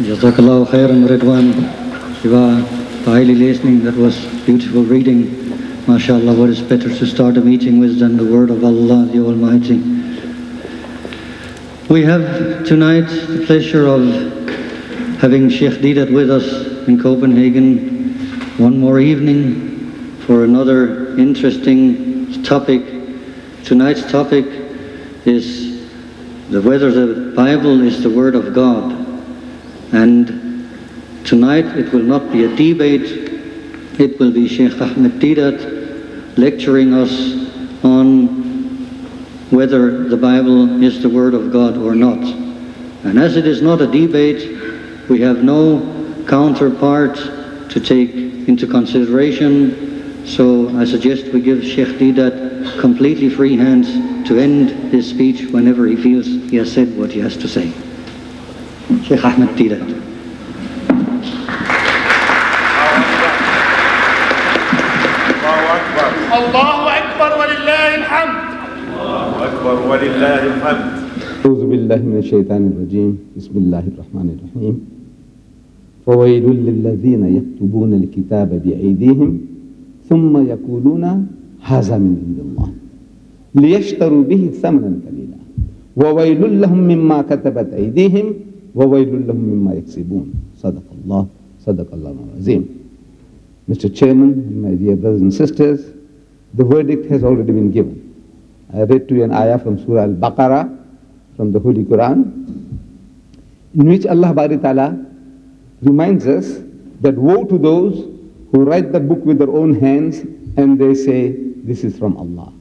Jazakallah khairan Ridwan. You are highly listening. That was beautiful reading. MashaAllah, what is better to start a meeting with than the word of Allah, the Almighty. We have tonight the pleasure of having Sheikh Deedat with us in Copenhagen one more evening for another interesting topic. Tonight's topic is the, whether the Bible is the Word of God. And tonight it will not be a debate, it will be Sheikh Ahmed Deedat lecturing us on whether the Bible is the Word of God or not. And as it is not a debate, we have no counterpart to take into consideration. So I suggest we give Sheikh Deedat completely free hands to end his speech whenever he feels he has said what he has to say. Sheikh Ahmed Didat. الله أكبر ولله الحمد. الله أكبر ولله الحمد. أعوذ بالله من الشيطان الرجيم. بسم الله الرحمن الرحيم. فويل للذين يكتبون الكتاب بأيديهم ثم يقولون هذا من عند الله. ليشتروا به ثمنا قليلا. وويل لهم مما كتبت أيديهم وويل لهم مما يكسبون صدق الله صدق الله العظيم Mr. Chairman, my dear brothers and sisters, the verdict has already been given. I read to you an ayah from Surah Al-Baqarah, from the Holy Quran, in which Allah Bari Ta'ala reminds us that woe to those who write the book with their own hands and they say, this is from Allah.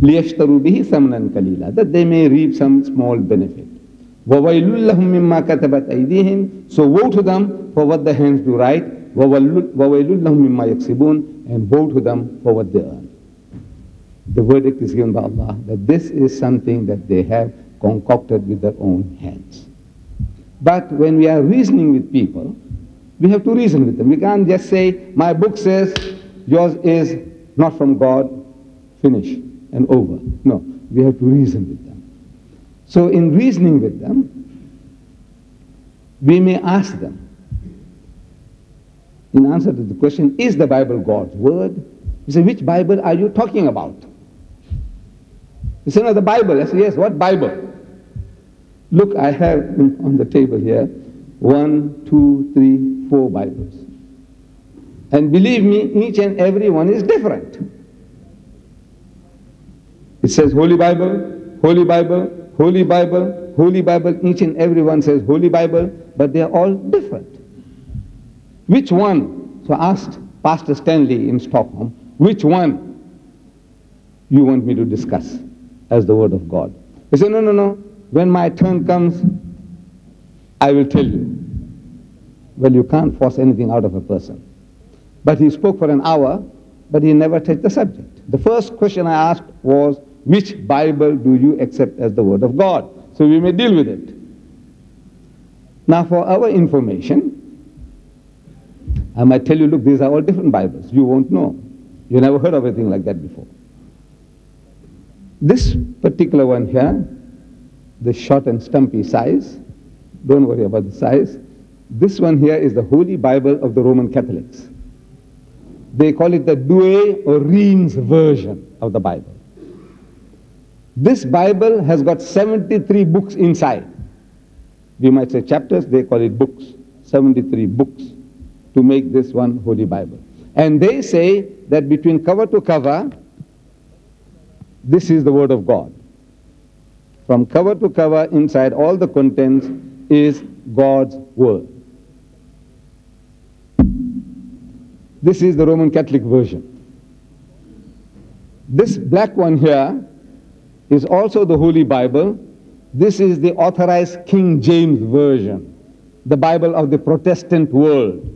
لِيَشْتَرُوا بِهِ ثَمْنًا قَلِيلًا That they may reap some small benefit. وَوَيْلٌ لَهُم مِّمَّا كَتَبَتْ أَيْدِيهِمْ So woe to them for what the hands do write, وَوَيْلٌ لَهُم مِّمَّا يَكْسِبُونَ And woe to them for what they earn. The verdict is given by Allah that this is something that they have concocted with their own hands. But when we are reasoning with people, we have to reason with them. We can't just say, my book says yours is not from God, finish and over. No, we have to reason with them. So in reasoning with them, we may ask them, in answer to the question, is the Bible God's word? We say, which Bible are you talking about? You say, no, the Bible. I say, yes, what Bible? Look, I have on the table here one, two, three, four Bibles. And believe me, each and every one is different. It says Holy Bible, Holy Bible, Holy Bible, Holy Bible. Each and every one says Holy Bible, but they are all different. Which one? So I asked Pastor Stanley in Stockholm, which one you want me to discuss as the Word of God? He said, no, no, no. When my turn comes, I will tell you. Well, you can't force anything out of a person. But he spoke for an hour, but he never touched the subject. The first question I asked was, which Bible do you accept as the Word of God? So we may deal with it. Now, for our information, I might tell you, look, these are all different Bibles. You won't know. You never heard of anything like that before. This particular one here, the short and stumpy size, don't worry about the size. This one here is the Holy Bible of the Roman Catholics. They call it the Douay or Rheims version of the Bible. This Bible has got 73 books inside. You might say chapters, they call it books. 73 books to make this one Holy Bible. And they say that between cover to cover, this is the Word of God. From cover to cover, inside all the contents is God's Word. This is the Roman Catholic version. This black one here is also the Holy Bible. This is the authorized King James Version, the Bible of the Protestant world.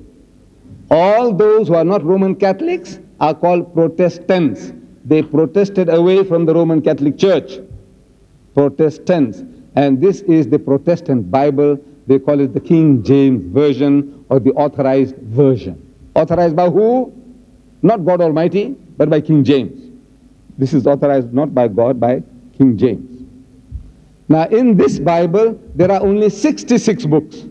All those who are not Roman Catholics are called Protestants. They protested away from the Roman Catholic Church. Protestants. And this is the Protestant Bible. They call it the King James Version or the authorized version. Authorized by who? Not God Almighty, but by King James. This is authorized not by God, by King James. Now, in this Bible, there are only 66 books.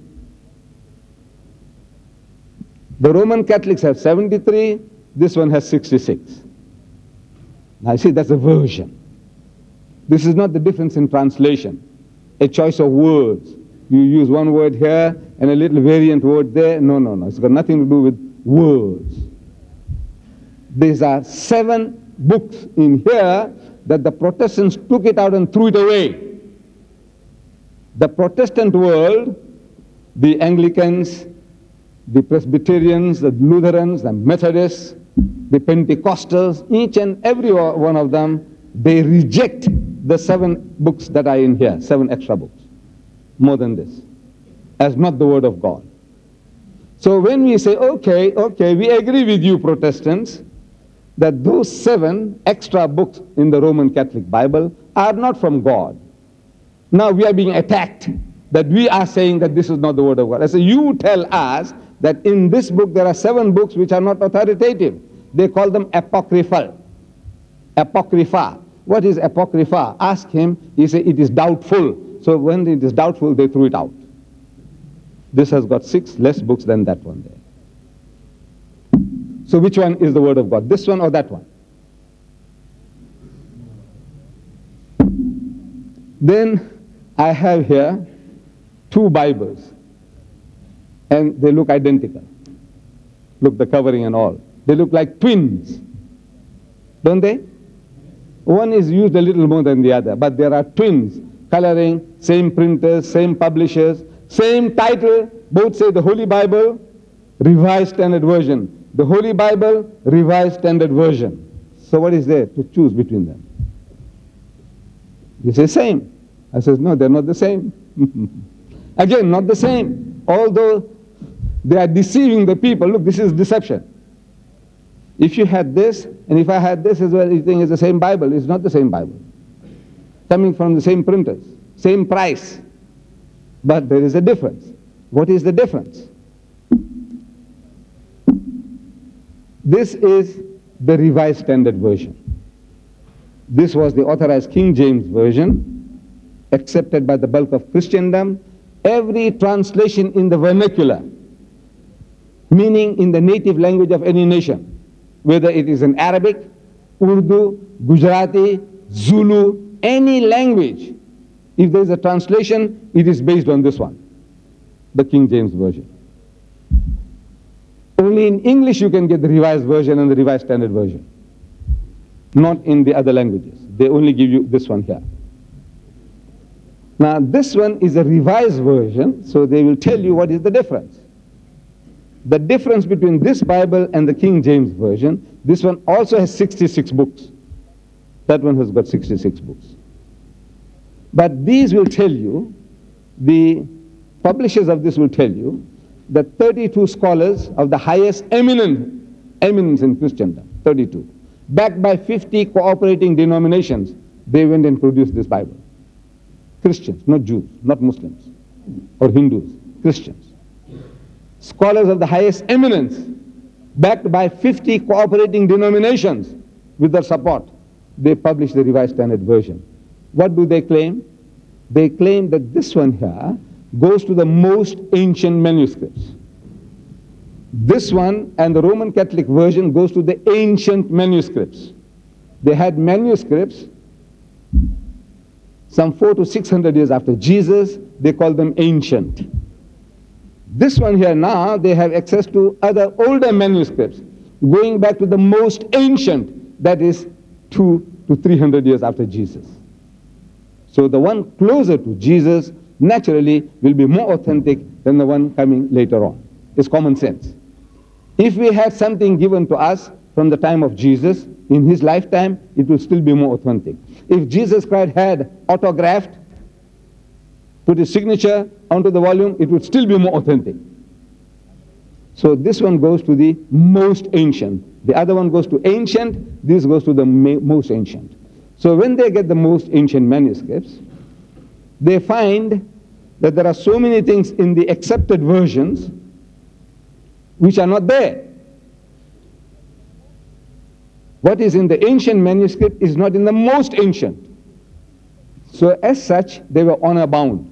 The Roman Catholics have 73, this one has 66. Now see, that's a version. This is not the difference in translation, a choice of words. You use one word here and a little variant word there. No, no, no. It's got nothing to do with words. These are seven books in here that the Protestants took it out and threw it away. The Protestant world, the Anglicans, the Presbyterians, the Lutherans, the Methodists, the Pentecostals, each and every one of them, they reject the seven books that are in here, seven extra books, more than this, as not the Word of God. So when we say, okay, okay, we agree with you, Protestants, that those seven extra books in the Roman Catholic Bible are not from God. Now we are being attacked that we are saying that this is not the Word of God. I say, you tell us that in this book there are seven books which are not authoritative. They call them apocryphal. Apocrypha. What is apocrypha? Ask him. He said it is doubtful. So when it is doubtful, they threw it out. This has got six less books than that one there. So which one is the word of God? This one or that one? Then I have here two Bibles and they look identical. Look, the covering and all. They look like twins, don't they? One is used a little more than the other, but there are twins, coloring, same printers, same publishers, same title, both say the Holy Bible, Revised Standard Version. The Holy Bible, Revised Standard Version. So what is there to choose between them? You say same. I says, no, they're not the same. Again, not the same. Although they are deceiving the people. Look, this is deception. If you had this, and if I had this as well, you think it's the same Bible. It's not the same Bible. Coming from the same printers, same price. But there is a difference. What is the difference? This is the Revised Standard Version. This was the authorized King James Version, accepted by the bulk of Christendom. Every translation in the vernacular, meaning in the native language of any nation, whether it is in Arabic, Urdu, Gujarati, Zulu, any language. If there is a translation, it is based on this one, the King James Version. Only in English you can get the revised version and the revised standard version. Not in the other languages. They only give you this one here. Now this one is a revised version, so they will tell you what is the difference. The difference between this Bible and the King James Version, this one also has 66 books. That one has got 66 books. But these will tell you, the publishers of this will tell you, that 32 scholars of the highest eminent, eminence in Christendom, 32, backed by 50 cooperating denominations, they went and produced this Bible. Christians, not Jews, not Muslims or Hindus, Christians scholars of the highest eminence, backed by 50 cooperating denominations with their support, they published the Revised Standard Version. What do they claim? They claim that this one here goes to the most ancient manuscripts. This one and the Roman Catholic version goes to the ancient manuscripts. They had manuscripts some four to six hundred years after Jesus. They call them ancient. This one here now, they have access to other older manuscripts, going back to the most ancient, that is two to three hundred years after Jesus. So the one closer to Jesus naturally will be more authentic than the one coming later on. It's common sense. If we had something given to us from the time of Jesus, in his lifetime, it will still be more authentic. If Jesus Christ had autographed put his signature onto the volume, it would still be more authentic. So this one goes to the most ancient. The other one goes to ancient, this goes to the most ancient. So when they get the most ancient manuscripts, they find that there are so many things in the accepted versions which are not there. What is in the ancient manuscript is not in the most ancient. So as such, they were honor bound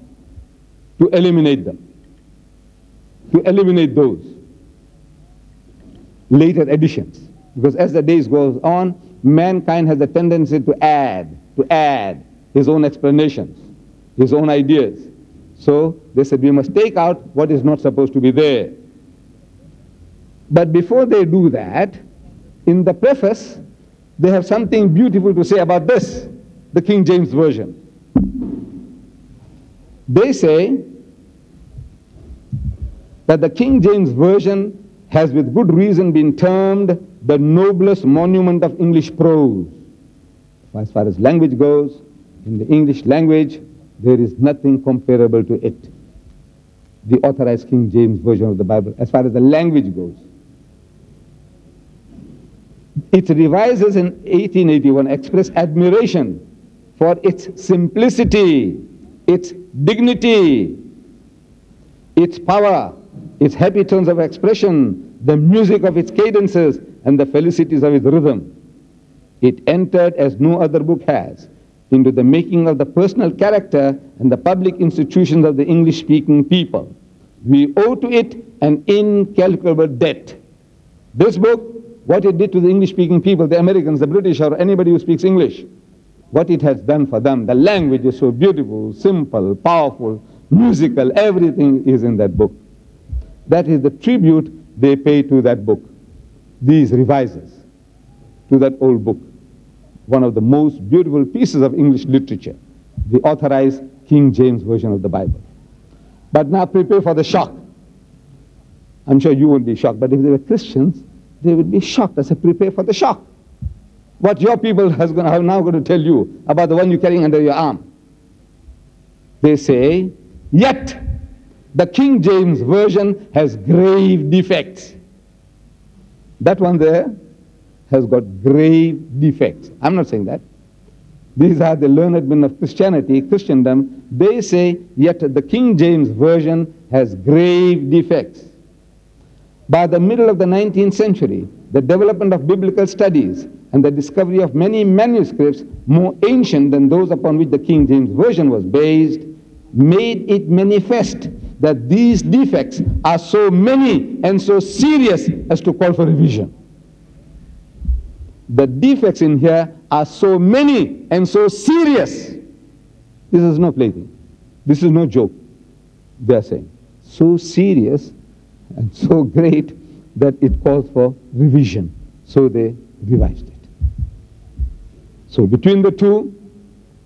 to eliminate them, to eliminate those. later editions. Because as the days goes on, mankind has a tendency to add, to add his own explanations, his own ideas. So they said we must take out what is not supposed to be there. But before they do that, in the preface, they have something beautiful to say about this, the King James Version. They say that the King James Version has with good reason been termed the noblest monument of English prose. As far as language goes, in the English language, there is nothing comparable to it. The authorized King James Version of the Bible, as far as the language goes. It revises in 1881 express admiration for its simplicity, its dignity, its power, its happy tones of expression, the music of its cadences, and the felicities of its rhythm. It entered as no other book has into the making of the personal character and the public institutions of the English speaking people. We owe to it an incalculable debt. This book, what it did to the English speaking people, the Americans, the British, or anybody who speaks English, what it has done for them. The language is so beautiful, simple, powerful, musical, everything is in that book. That is the tribute they pay to that book, these revisers, to that old book. One of the most beautiful pieces of English literature, the authorized King James Version of the Bible. But now prepare for the shock. I'm sure you won't be shocked, but if they were Christians, they would be shocked. I said, prepare for the shock. What your people has gonna, are now going to tell you about the one you're carrying under your arm. They say, yet the King James Version has grave defects. That one there has got grave defects. I'm not saying that. These are the learned men of Christianity, Christendom. They say, yet the King James Version has grave defects. By the middle of the 19th century, the development of biblical studies and the discovery of many manuscripts more ancient than those upon which the King James Version was based made it manifest that these defects are so many and so serious as to call for revision. The defects in here are so many and so serious. This is no plaything. This is no joke. They are saying. So serious and so great that it calls for revision. So they revised it. So between the two,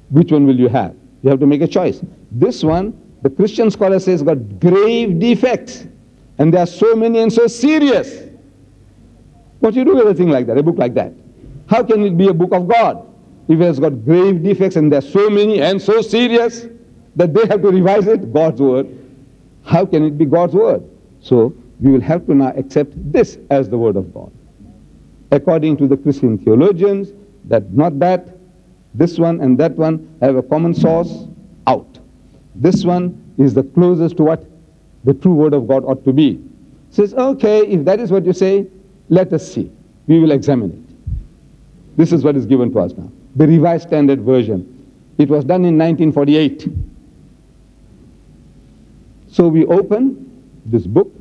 which one will you have? You have to make a choice. This one the Christian scholar says got grave defects. And there are so many and so serious. What do you do with a thing like that, a book like that? How can it be a book of God if it has got grave defects and there are so many and so serious that they have to revise it? God's word. How can it be God's word? So we will have to now accept this as the word of God. According to the Christian theologians, that not that, this one and that one have a common source, out. This one is the closest to what the true word of God ought to be. Says, okay, if that is what you say, let us see. We will examine it. This is what is given to us now. The Revised Standard Version. It was done in 1948. So we open this book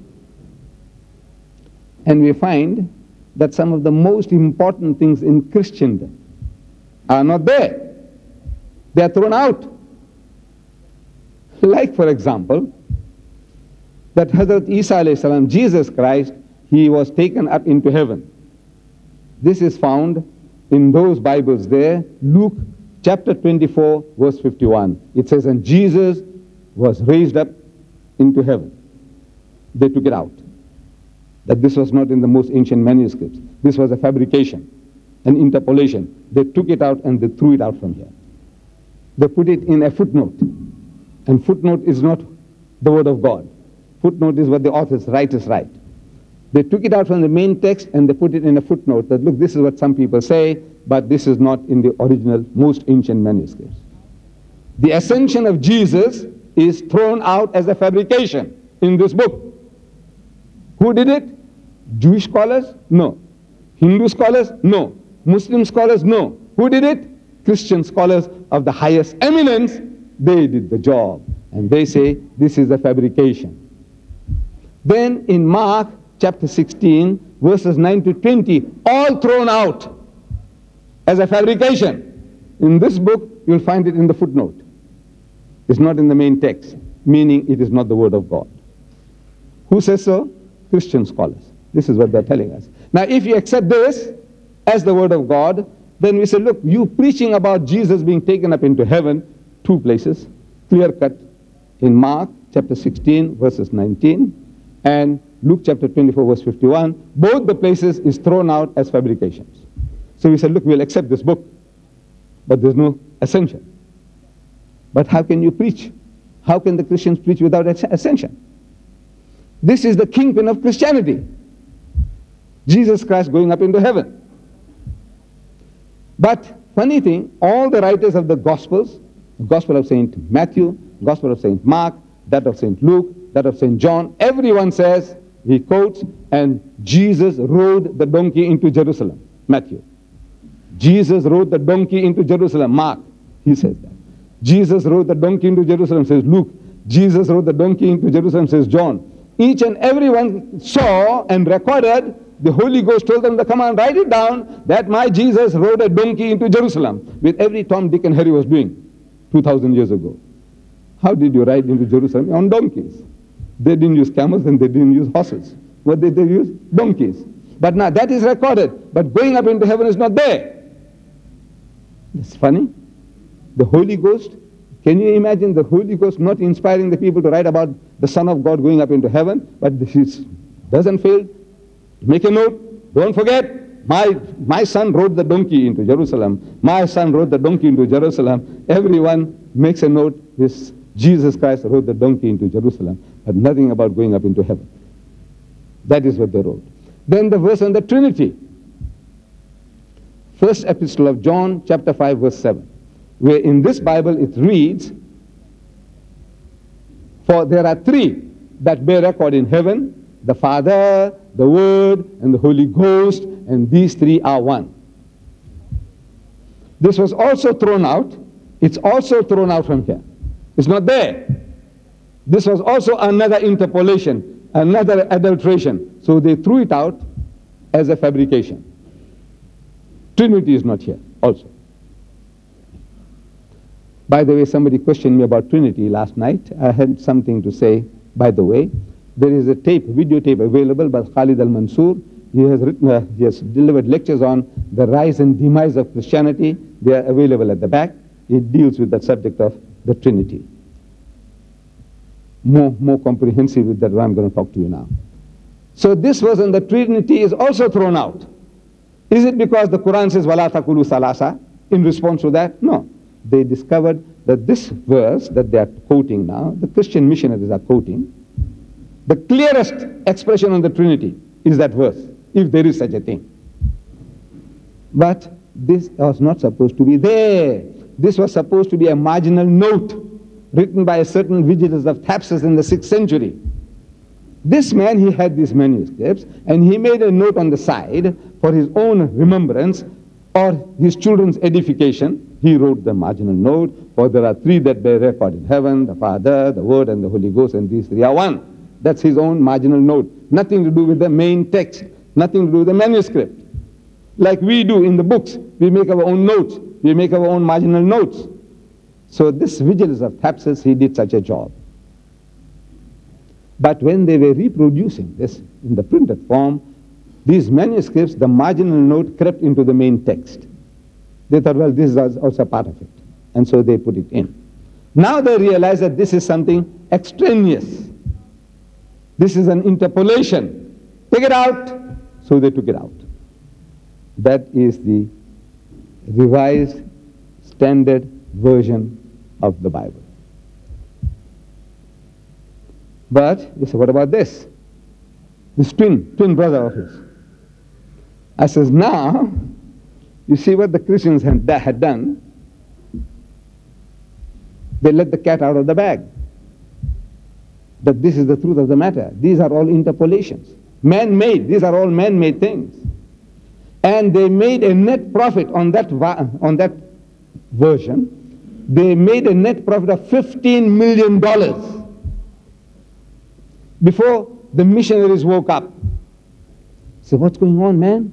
and we find that some of the most important things in Christendom are not there. They are thrown out. Like, for example, that Hazrat Isa salam, Jesus Christ, he was taken up into heaven. This is found in those Bibles there, Luke chapter 24, verse 51. It says, And Jesus was raised up into heaven. They took it out. That this was not in the most ancient manuscripts. This was a fabrication, an interpolation. They took it out and they threw it out from here. They put it in a footnote. And footnote is not the word of God. Footnote is what the authors, write. They took it out from the main text and they put it in a footnote that, look, this is what some people say, but this is not in the original, most ancient manuscripts. The ascension of Jesus is thrown out as a fabrication in this book. Who did it? Jewish scholars? No. Hindu scholars? No. Muslim scholars? No. Who did it? Christian scholars of the highest eminence they did the job. And they say this is a fabrication. Then in Mark chapter 16, verses 9 to 20, all thrown out as a fabrication. In this book, you'll find it in the footnote. It's not in the main text, meaning it is not the word of God. Who says so? Christian scholars. This is what they're telling us. Now, if you accept this as the word of God, then we say, look, you preaching about Jesus being taken up into heaven, two places, clear cut in Mark chapter 16, verses 19, and Luke chapter 24, verse 51. Both the places is thrown out as fabrications. So we said, look, we'll accept this book, but there's no ascension. But how can you preach? How can the Christians preach without ascension? This is the kingpin of Christianity. Jesus Christ going up into heaven. But funny thing, all the writers of the Gospels, the Gospel of St. Matthew, Gospel of St. Mark, that of St. Luke, that of St. John, everyone says, he quotes, and Jesus rode the donkey into Jerusalem. Matthew. Jesus rode the donkey into Jerusalem. Mark, he says that. Jesus rode the donkey into Jerusalem, says Luke. Jesus rode the donkey into Jerusalem, says John. Each and everyone saw and recorded the Holy Ghost told them to come and write it down that my Jesus rode a donkey into Jerusalem with every Tom, Dick, and Harry was doing 2,000 years ago. How did you ride into Jerusalem? On donkeys. They didn't use camels and they didn't use horses. What did they use? Donkeys. But now that is recorded. But going up into heaven is not there. It's funny. The Holy Ghost, can you imagine the Holy Ghost not inspiring the people to write about the Son of God going up into heaven? But this doesn't fail Make a note. Don't forget, my, my son rode the donkey into Jerusalem. My son rode the donkey into Jerusalem. Everyone makes a note. This Jesus Christ rode the donkey into Jerusalem, but nothing about going up into heaven. That is what they wrote. Then the verse on the Trinity. First epistle of John, chapter 5, verse 7. Where in this Bible it reads, For there are three that bear record in heaven the Father, the Word, and the Holy Ghost, and these three are one. This was also thrown out. It's also thrown out from here. It's not there. This was also another interpolation, another adulteration. So they threw it out as a fabrication. Trinity is not here also. By the way, somebody questioned me about Trinity last night. I had something to say, by the way. There is a tape, videotape available by Khalid al-Mansour. He has written, uh, he has delivered lectures on the rise and demise of Christianity. They are available at the back. It deals with the subject of the Trinity. More, more comprehensive with that I'm going to talk to you now. So this verse on the Trinity is also thrown out. Is it because the Quran says, Wala salasa? In response to that? No. They discovered that this verse that they are quoting now, the Christian missionaries are quoting, the clearest expression on the Trinity is that verse, if there is such a thing. But this was not supposed to be there. This was supposed to be a marginal note written by a certain Vigilanus of Thapsus in the 6th century. This man, he had these manuscripts and he made a note on the side for his own remembrance or his children's edification. He wrote the marginal note, for there are three that bear record in heaven, the Father, the Word, and the Holy Ghost, and these three are one. That's his own marginal note. Nothing to do with the main text. Nothing to do with the manuscript. Like we do in the books. We make our own notes. We make our own marginal notes. So this Vigilanus of Thapsus, he did such a job. But when they were reproducing this in the printed form, these manuscripts, the marginal note crept into the main text. They thought, well, this is also part of it. And so they put it in. Now they realize that this is something extraneous. This is an interpolation. Take it out. So they took it out. That is the revised standard version of the Bible. But you say, what about this? This twin, twin brother of his. I says, now, you see what the Christians had, had done? They let the cat out of the bag. But this is the truth of the matter. These are all interpolations. Man-made. These are all man-made things. And they made a net profit on that, on that version. They made a net profit of $15 million before the missionaries woke up. So what's going on, man?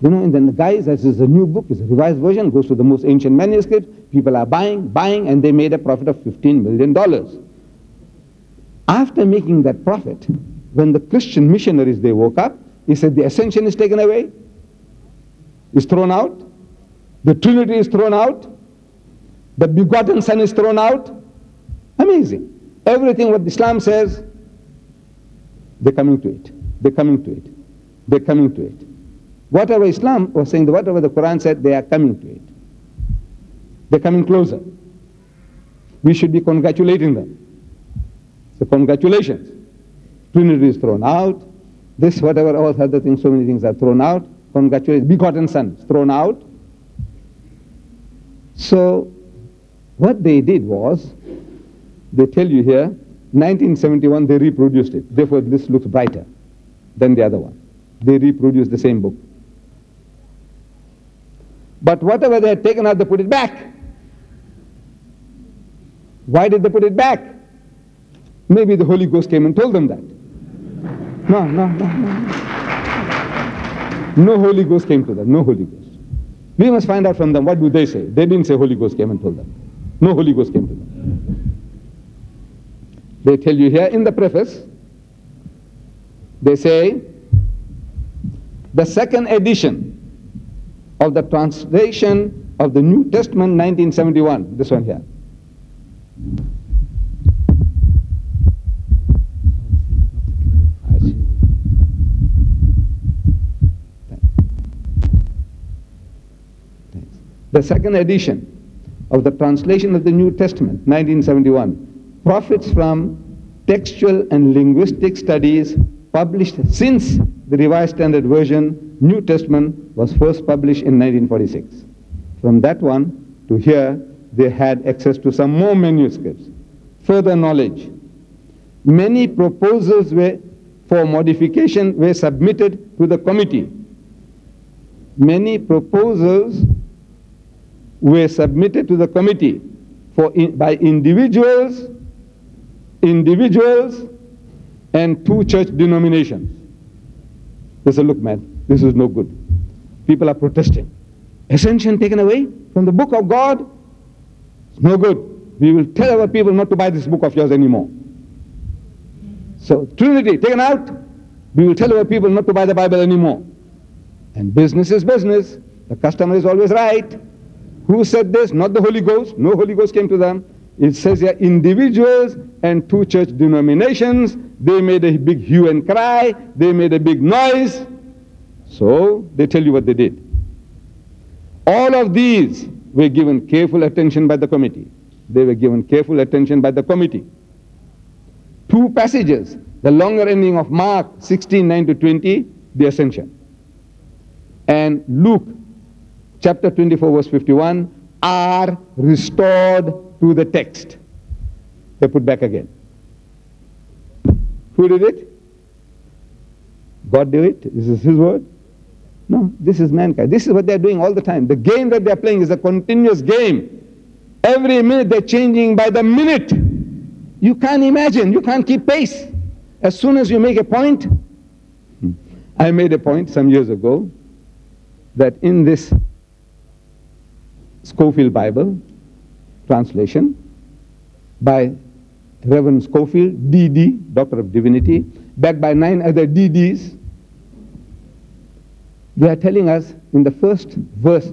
You know, and then the guys, this is a new book, it's a revised version, goes to the most ancient manuscript, People are buying, buying, and they made a profit of $15 million. After making that profit, when the Christian missionaries, they woke up, he said the ascension is taken away, is thrown out, the Trinity is thrown out, the begotten Son is thrown out. Amazing. Everything what Islam says, they're coming to it. They're coming to it. They're coming to it. Whatever Islam was saying, whatever the Quran said, they are coming to it. They're coming closer. We should be congratulating them. So congratulations. Trinity is thrown out. This, whatever, all other things, so many things are thrown out. Congratulations. Begotten Son is thrown out. So what they did was, they tell you here, 1971 they reproduced it. Therefore this looks brighter than the other one. They reproduced the same book. But whatever they had taken out, they put it back. Why did they put it back? Maybe the Holy Ghost came and told them that. No, no, no, no. No Holy Ghost came to them. No Holy Ghost. We must find out from them what do they say. They didn't say Holy Ghost came and told them. No Holy Ghost came to them. They tell you here in the preface, they say, the second edition of the translation of the New Testament 1971, this one here. The second edition of the translation of the New Testament, 1971, profits from textual and linguistic studies published since the Revised Standard Version, New Testament, was first published in 1946. From that one to here, they had access to some more manuscripts, further knowledge. Many proposals were, for modification were submitted to the committee. Many proposals were submitted to the committee for in, by individuals, individuals, and two church denominations. They said, look, man, this is no good. People are protesting. Ascension taken away from the book of God, it's no good. We will tell our people not to buy this book of yours anymore. So, Trinity taken out, we will tell our people not to buy the Bible anymore. And business is business. The customer is always right. Who said this? Not the Holy Ghost. No Holy Ghost came to them. It says here individuals and two church denominations, they made a big hue and cry, they made a big noise. So they tell you what they did. All of these were given careful attention by the committee. They were given careful attention by the committee. Two passages, the longer ending of Mark 16, 9 to 20, the ascension. And Luke chapter 24, verse 51, are restored to the text. They put back again. Who did it? God did it? Is this is his word? No, this is mankind. This is what they're doing all the time. The game that they're playing is a continuous game. Every minute they're changing by the minute. You can't imagine. You can't keep pace. As soon as you make a point, hmm, I made a point some years ago that in this Scofield Bible translation by Reverend Scofield, D.D., Doctor of Divinity, backed by nine other D.D.s. They are telling us in the first verse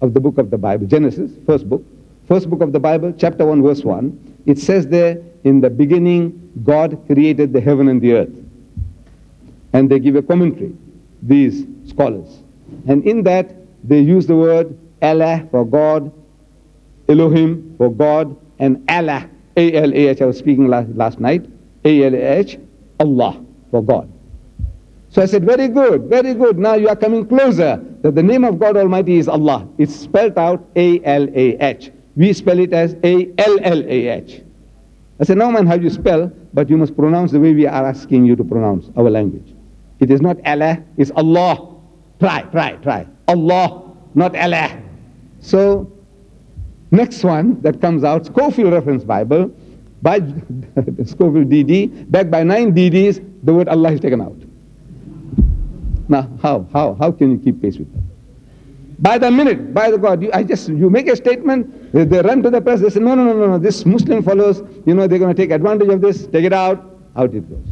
of the book of the Bible, Genesis, first book, first book of the Bible, chapter 1, verse 1, it says there, in the beginning, God created the heaven and the earth. And they give a commentary, these scholars. And in that, they use the word Allah for God, Elohim for God, and Allah, A-L-A-H, I was speaking last, last night, A-L-A-H, Allah for God. So I said, very good, very good. Now you are coming closer that the name of God Almighty is Allah. It's spelled out A-L-A-H. We spell it as A-L-L-A-H. I said, no man, how you spell, but you must pronounce the way we are asking you to pronounce our language. It is not Allah, it's Allah. Try, try, try. Allah, not Allah. So, next one that comes out, Scofield Reference Bible, by Scofield DD, backed by nine DDs, the word Allah is taken out. Now, how, how, how can you keep pace with them? By the minute, by the God, you, I just, you make a statement, they, they run to the press, they say, no, no, no, no, no, this Muslim follows, you know, they're going to take advantage of this, take it out, out it goes.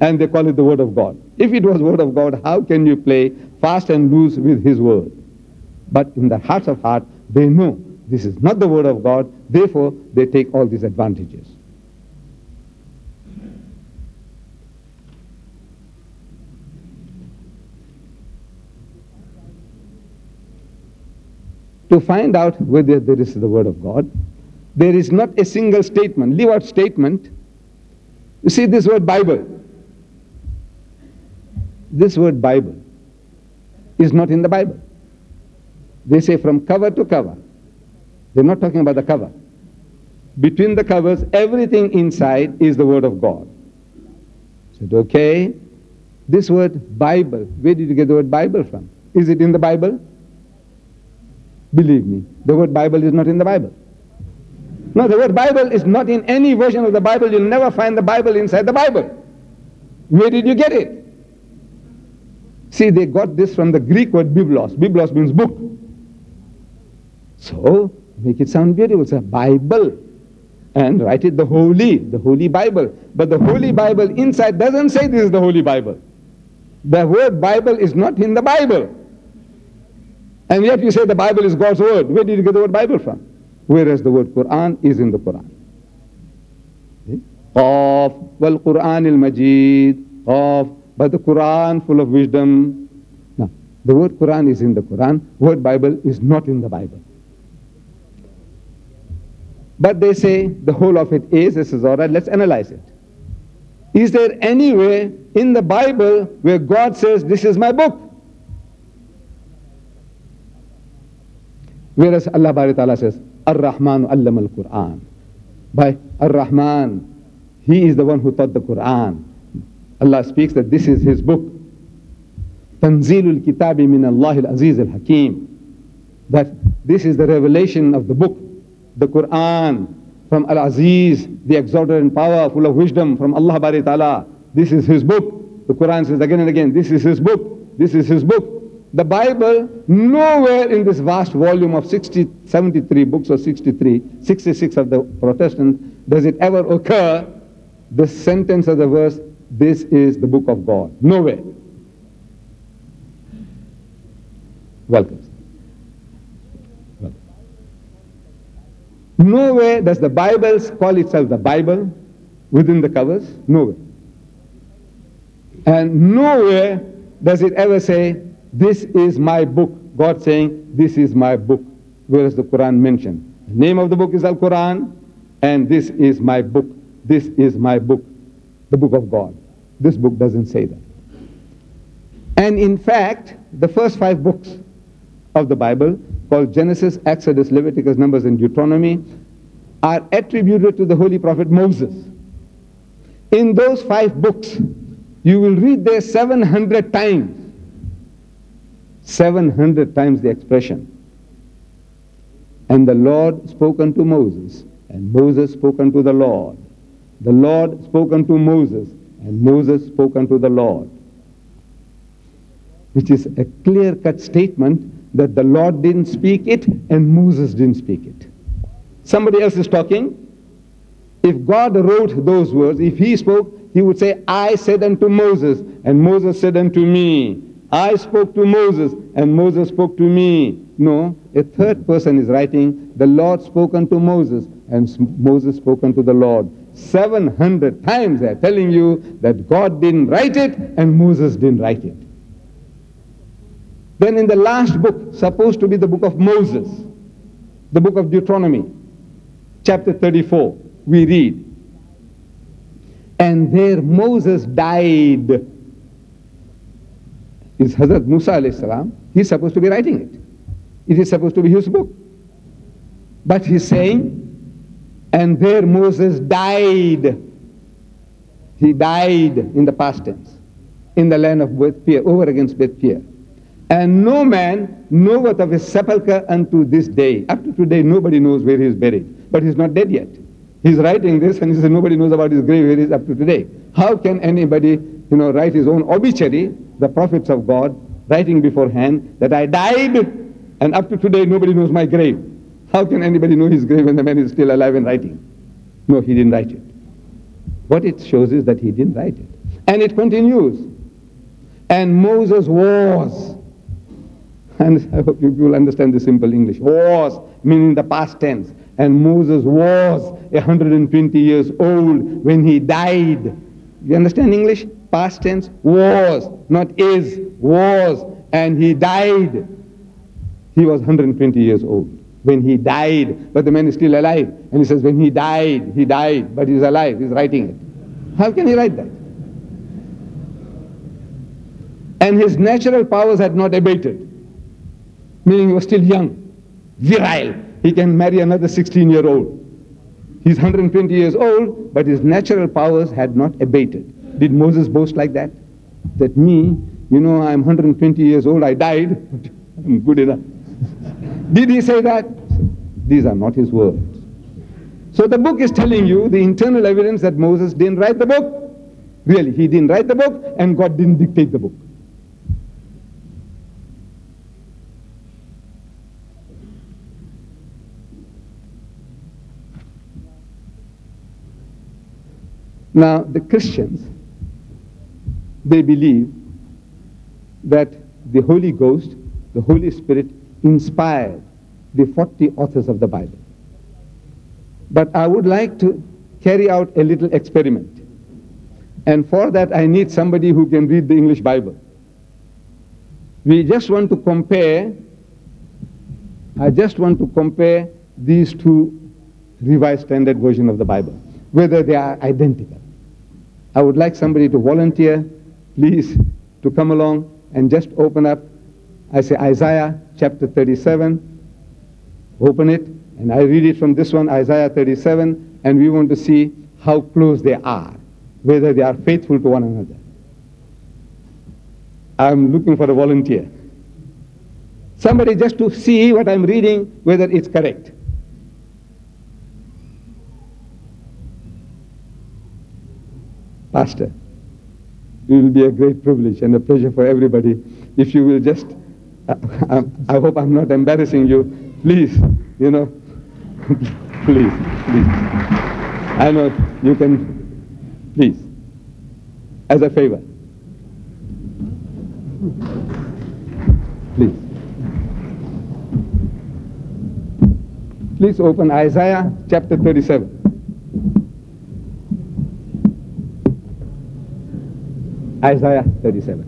And they call it the word of God. If it was word of God, how can you play fast and loose with his word? But in the hearts of heart, they know this is not the word of God, therefore they take all these advantages. to find out whether there is the Word of God. There is not a single statement, leave out statement. You see this word Bible. This word Bible is not in the Bible. They say from cover to cover. They're not talking about the cover. Between the covers, everything inside is the Word of God. I said, okay, this word Bible, where did you get the word Bible from? Is it in the Bible? Believe me, the word Bible is not in the Bible. No, the word Bible is not in any version of the Bible. You'll never find the Bible inside the Bible. Where did you get it? See, they got this from the Greek word biblos. Biblos means book. So, make it sound beautiful. It's a Bible. And write it the Holy, the Holy Bible. But the Holy Bible inside doesn't say this is the Holy Bible. The word Bible is not in the Bible. And yet you say the Bible is God's word. Where did you get the word Bible from? Whereas the word Quran is in the Quran. Qaf wal Quran al Majid. Qaf. But the Quran full of wisdom. Now, the word Quran is in the Quran. Word Bible is not in the Bible. But they say the whole of it is, this is all right, let's analyze it. Is there anywhere in the Bible where God says, this is my book? Whereas Allah Ta'ala says, Ar-Rahman allama al-Quran. By Ar-Rahman, He is the one who taught the Quran. Allah speaks that this is His book. Tanzilul kitabi min Allah al-Aziz al-Hakim. That this is the revelation of the book, the Quran, from Al-Aziz, the exalted in power, full of wisdom, from Allah Ta'ala. This is His book. The Quran says again and again, this is His book, this is His book. The Bible, nowhere in this vast volume of 60, 73 books or 63, 66 of the Protestants, does it ever occur the sentence of the verse, this is the book of God. Nowhere. Welcome. Nowhere does the Bible call itself the Bible within the covers. Nowhere. And nowhere does it ever say this is my book. God saying, This is my book. Whereas the Quran mentioned. The name of the book is Al Quran, and this is my book. This is my book, the book of God. This book doesn't say that. And in fact, the first five books of the Bible, called Genesis, Exodus, Leviticus, Numbers, and Deuteronomy, are attributed to the Holy Prophet Moses. In those five books, you will read there 700 times 700 times the expression. And the Lord spoke unto Moses, and Moses spoke unto the Lord. The Lord spoke unto Moses, and Moses spoke unto the Lord. Which is a clear cut statement that the Lord didn't speak it and Moses didn't speak it. Somebody else is talking. If God wrote those words, if He spoke, He would say, I said unto Moses, and Moses said unto me. I spoke to Moses and Moses spoke to me. No, a third person is writing, the Lord spoke unto Moses and Moses spoke unto the Lord. 700 times they're telling you that God didn't write it and Moses didn't write it. Then in the last book, supposed to be the book of Moses, the book of Deuteronomy, chapter 34, we read, and there Moses died is Hazrat Musa alayhi salam, he's supposed to be writing it. It is supposed to be his book. But he's saying, and there Moses died. He died in the past tense, in the land of Beth Peor, over against Beth Peor. And no man knoweth of his sepulchre unto this day. Up to today, nobody knows where he is buried. But he's not dead yet. He's writing this and he says nobody knows about his grave where he is up to today. How can anybody you know, write his own obituary, the prophets of God, writing beforehand that I died and up to today nobody knows my grave. How can anybody know his grave when the man is still alive and writing? No, he didn't write it. What it shows is that he didn't write it. And it continues. And Moses was. And I hope you will understand the simple English. Was, meaning the past tense. And Moses was 120 years old when he died. You understand English? Past tense. Was, not is. Was. And he died. He was 120 years old when he died, but the man is still alive. And he says, when he died, he died, but he's alive, he's writing it. How can he write that? And his natural powers had not abated, meaning he was still young, virile. He can marry another 16 year old. He's 120 years old, but his natural powers had not abated. Did Moses boast like that? That me, you know, I'm 120 years old, I died, I'm good enough. Did he say that? These are not his words. So the book is telling you the internal evidence that Moses didn't write the book. Really, he didn't write the book and God didn't dictate the book. Now, the Christians, they believe that the Holy Ghost, the Holy Spirit, inspired the 40 authors of the Bible. But I would like to carry out a little experiment. And for that, I need somebody who can read the English Bible. We just want to compare, I just want to compare these two revised standard version of the Bible, whether they are identical. I would like somebody to volunteer, please, to come along and just open up. I say Isaiah chapter 37. Open it, and I read it from this one, Isaiah 37, and we want to see how close they are, whether they are faithful to one another. I'm looking for a volunteer. Somebody just to see what I'm reading, whether it's correct. Pastor, it will be a great privilege and a pleasure for everybody if you will just, I, I hope I'm not embarrassing you, please, you know, please, please. I know you can, please, as a favor. Please. Please open Isaiah chapter 37. Isaiah 37.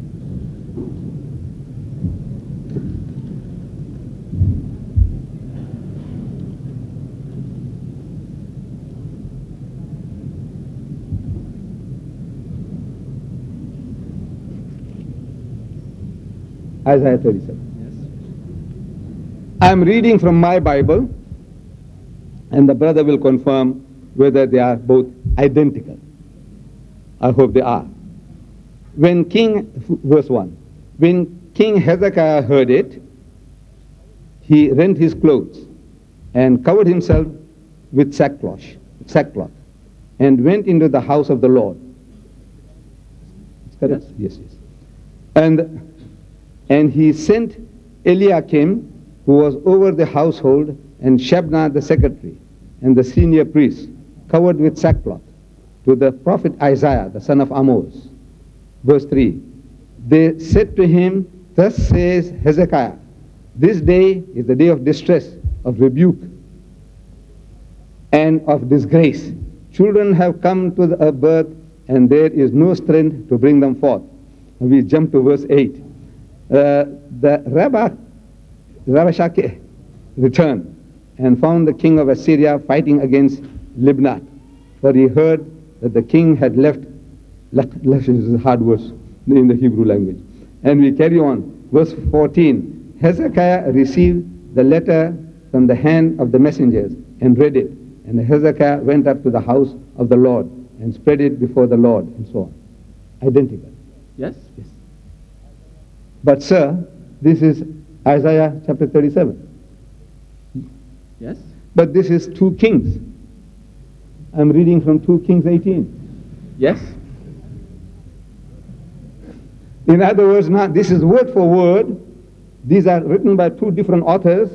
Isaiah 37. Yes. I am reading from my Bible, and the brother will confirm whether they are both identical. I hope they are. When King, verse 1, when King Hezekiah heard it, he rent his clothes and covered himself with sackcloth, sackcloth and went into the house of the Lord. Yes, yes. yes. And and he sent Eliakim, who was over the household, and Shebna the secretary, and the senior priest, covered with sackcloth, to the prophet Isaiah, the son of Amos. Verse 3 They said to him, Thus says Hezekiah, This day is the day of distress, of rebuke, and of disgrace. Children have come to the birth, and there is no strength to bring them forth. We jump to verse 8 uh, the Rabbi, Rabshakeh returned and found the king of Assyria fighting against Libnah. For he heard that the king had left, left is a hard words in the Hebrew language. And we carry on. Verse 14. Hezekiah received the letter from the hand of the messengers and read it. And Hezekiah went up to the house of the Lord and spread it before the Lord and so on. Identical. Yes? Yes. But, sir, this is Isaiah chapter 37. Yes? But this is 2 Kings. I'm reading from 2 Kings 18. Yes? In other words, now this is word for word. These are written by two different authors,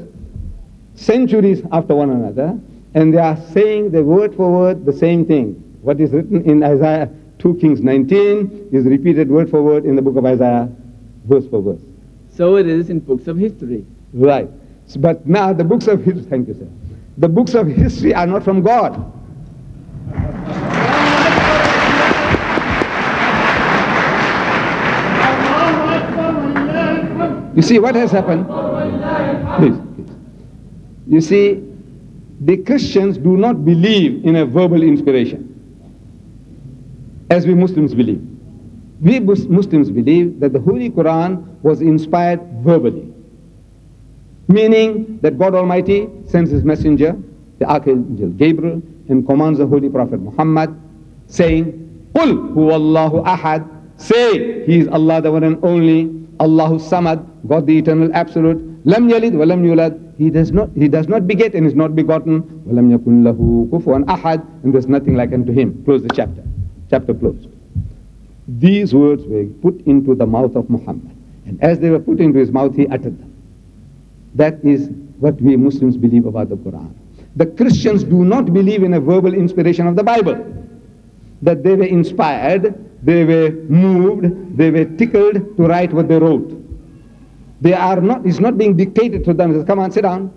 centuries after one another, and they are saying the word for word the same thing. What is written in Isaiah 2 Kings 19 is repeated word for word in the book of Isaiah, verse for verse. So it is in books of history. Right. But now the books of history, thank you, sir. The books of history are not from God. You see what has happened? Please, please. You see, the Christians do not believe in a verbal inspiration, as we Muslims believe. We Mus- Muslims believe that the Holy Quran was inspired verbally, meaning that God Almighty sends His messenger, the Archangel Gabriel, and commands the Holy Prophet Muhammad, saying, قُلْ هُوَ اللَّهُ أَحَدٌ Say, He is Allah the one and only, Allahu Samad, God the Eternal Absolute, Lam Yalid wa Lam Yulad. He does not, he does not beget and is not begotten. Wa Lam yakun lahu kufuwan ahad. And there's nothing like unto him. Close the chapter. Chapter closed. These words were put into the mouth of Muhammad. And as they were put into his mouth, he uttered them. That is what we Muslims believe about the Quran. The Christians do not believe in a verbal inspiration of the Bible. That they were inspired, they were moved, they were tickled to write what they wrote. They are not, it's not being dictated to them. Says, Come on, sit down.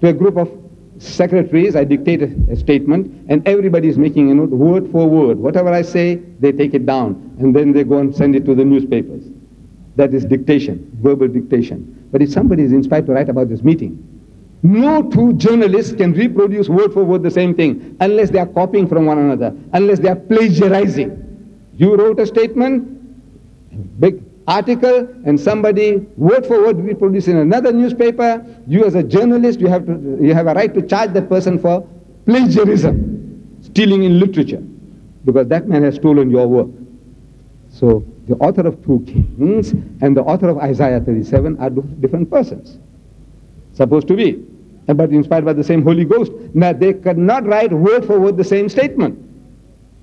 To a group of secretaries, I dictate a, a statement, and everybody is making a note, word for word. Whatever I say, they take it down, and then they go and send it to the newspapers. That is dictation, verbal dictation. But if somebody is inspired to write about this meeting, no two journalists can reproduce word for word the same thing unless they are copying from one another, unless they are plagiarizing. You wrote a statement, big article, and somebody word for word reproduced in another newspaper. You as a journalist, you have, to, you have a right to charge that person for plagiarism, stealing in literature, because that man has stolen your work. So the author of 2 Kings and the author of Isaiah 37 are different persons, supposed to be, but inspired by the same Holy Ghost. Now they could not write word for word the same statement.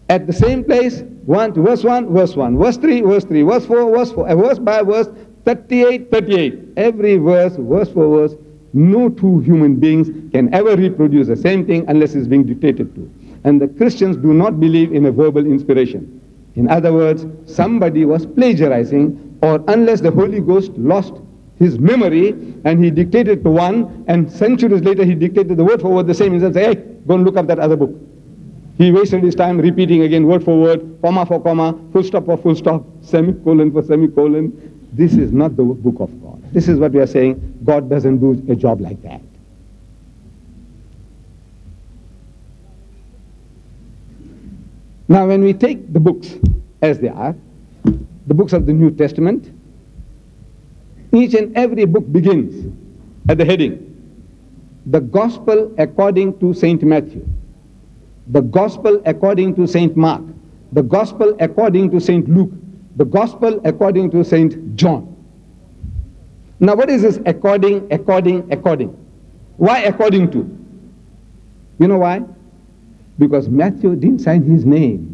At the same place, one, verse 1, verse 1, verse 3, verse 3, verse 4, verse 4, uh, verse by verse, 38, 38. Every verse, verse for verse, no two human beings can ever reproduce the same thing unless it's being dictated to. And the Christians do not believe in a verbal inspiration. In other words, somebody was plagiarizing, or unless the Holy Ghost lost his memory and he dictated to one, and centuries later he dictated the word for word the same, he said, hey, go and look up that other book. He wasted his time repeating again word for word, comma for comma, full stop for full stop, semicolon for semicolon. This is not the book of God. This is what we are saying. God doesn't do a job like that. Now, when we take the books as they are, the books of the New Testament, each and every book begins at the heading, the Gospel according to St. Matthew the gospel according to St. Mark, the gospel according to St. Luke, the gospel according to St. John. Now, what is this according, according, according? Why according to? You know why? Because Matthew didn't sign his name,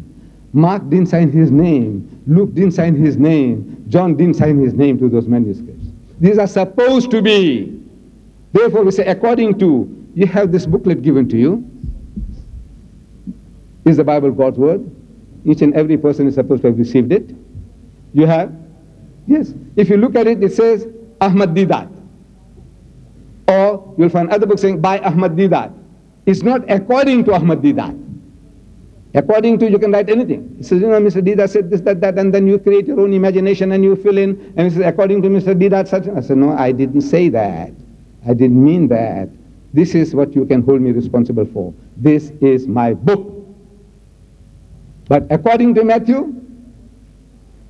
Mark didn't sign his name, Luke didn't sign his name, John didn't sign his name to those manuscripts. These are supposed to be. Therefore, we say according to. You have this booklet given to you. Is the Bible God's word? Each and every person is supposed to have received it. You have? Yes. If you look at it, it says Ahmad Deedat. Or you'll find other books saying by Ahmad Deedat. It's not according to Ahmad Deedat. According to, you can write anything. It says, you know, Mr. Deedat said this, that, that, and then you create your own imagination and you fill in, and it says, according to Mr. Deedat, such. I said, no, I didn't say that. I didn't mean that. This is what you can hold me responsible for. This is my book. But according to Matthew,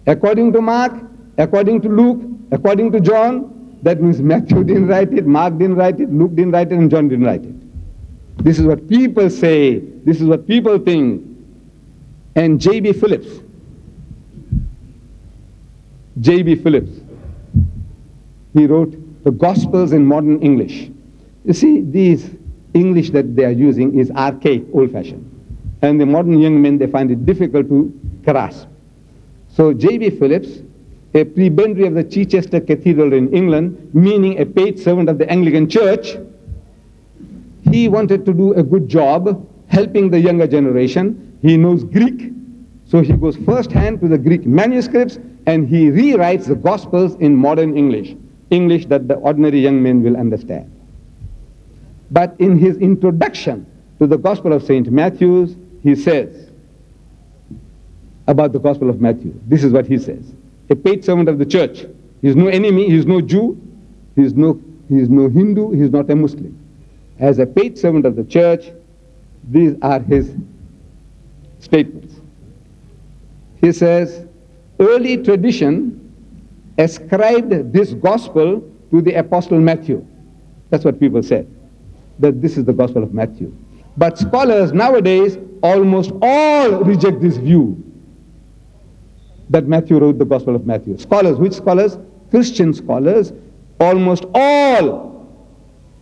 according to Mark, according to Luke, according to John, that means Matthew didn't write it, Mark didn't write it, Luke didn't write it, and John didn't write it. This is what people say. This is what people think. And J.B. Phillips, J.B. Phillips, he wrote the Gospels in modern English. You see, these English that they are using is archaic, old-fashioned. And the modern young men, they find it difficult to grasp. So J.B. Phillips, a prebendary of the Chichester Cathedral in England, meaning a paid servant of the Anglican Church. He wanted to do a good job helping the younger generation. He knows Greek, so he goes first hand to the Greek manuscripts and he rewrites the Gospels in modern English, English that the ordinary young men will understand. But in his introduction to the Gospel of St. Matthew, he says about the Gospel of Matthew, this is what he says. A paid servant of the church. He's no enemy, he's no Jew, he's no, he's no Hindu, he's not a Muslim. As a paid servant of the church, these are his statements. He says, early tradition ascribed this gospel to the apostle Matthew. That's what people said, that this is the gospel of Matthew. But scholars nowadays almost all reject this view that Matthew wrote the gospel of Matthew. Scholars, which scholars? Christian scholars, almost all,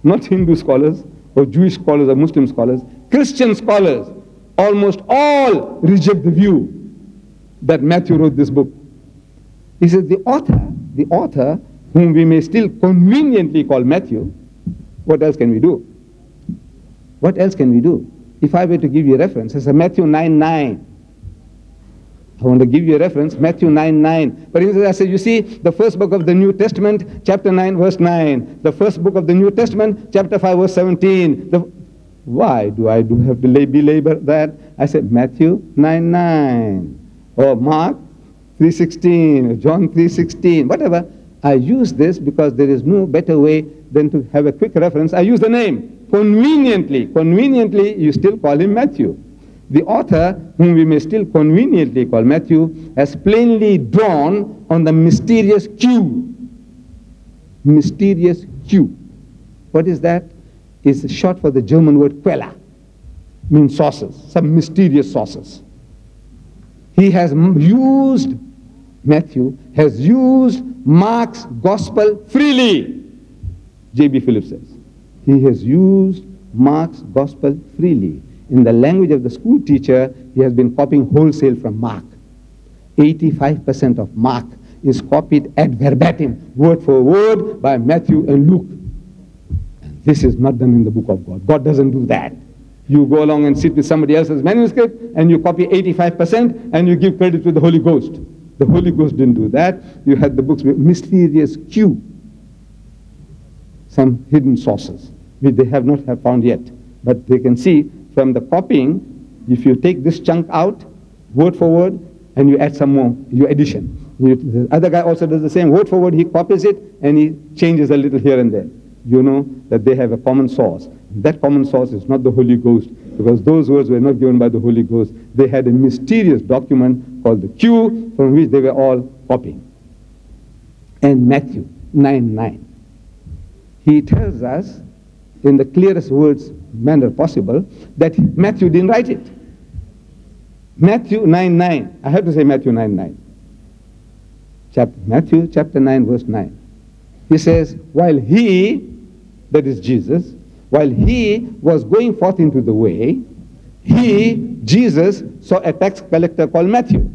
not Hindu scholars or Jewish scholars or Muslim scholars, Christian scholars, almost all reject the view that Matthew wrote this book. He says the author, the author, whom we may still conveniently call Matthew, what else can we do? What else can we do? If I were to give you a reference, it's a Matthew 9 9. I want to give you a reference, Matthew 9 9. For instance, I said, you see, the first book of the New Testament, chapter 9, verse 9. The first book of the New Testament, chapter 5, verse 17. The, why do I do have to belabor that? I said, Matthew 9 9 or Mark 3.16, John 3.16, whatever. I use this because there is no better way than to have a quick reference. I use the name. Conveniently, conveniently, you still call him Matthew. The author, whom we may still conveniently call Matthew, has plainly drawn on the mysterious Q. Mysterious Q. What is that? It's short for the German word Quelle. Means sources, some mysterious sources. He has used, Matthew has used Mark's gospel freely. J.B. Phillips says. He has used Mark's gospel freely. In the language of the school teacher, he has been copying wholesale from Mark. 85% of Mark is copied ad verbatim, word for word, by Matthew and Luke. And this is not done in the book of God. God doesn't do that. You go along and sit with somebody else's manuscript and you copy 85% and you give credit to the Holy Ghost. The Holy Ghost didn't do that. You had the books mysterious Q, some hidden sources which they have not have found yet. But they can see from the copying, if you take this chunk out, word for word, and you add some more, you addition. You, the other guy also does the same, word for word, he copies it and he changes a little here and there. You know that they have a common source. That common source is not the Holy Ghost, because those words were not given by the Holy Ghost. They had a mysterious document called the Q, from which they were all copying. And Matthew 9 9. He tells us, in the clearest words manner possible, that Matthew didn't write it. Matthew 9 9. I have to say Matthew 9 9. Chapter, Matthew chapter 9, verse 9. He says, while he, that is Jesus, while he was going forth into the way, he, Jesus, saw a tax collector called Matthew.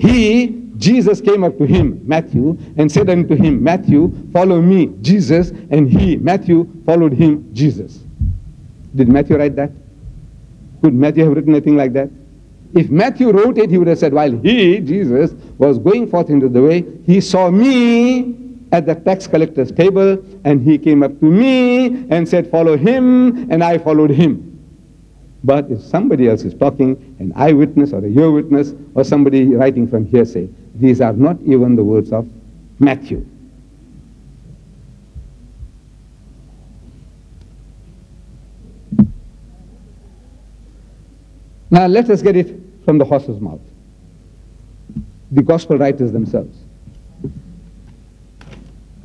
He, Jesus, came up to him, Matthew, and said unto him, Matthew, follow me, Jesus, and he, Matthew, followed him, Jesus. Did Matthew write that? Could Matthew have written anything like that? If Matthew wrote it, he would have said, while he, Jesus, was going forth into the way, he saw me at the tax collector's table, and he came up to me and said, Follow him, and I followed him. But if somebody else is talking, an eyewitness or a ear witness, or somebody writing from hearsay, these are not even the words of Matthew. Now let us get it from the horse's mouth. The gospel writers themselves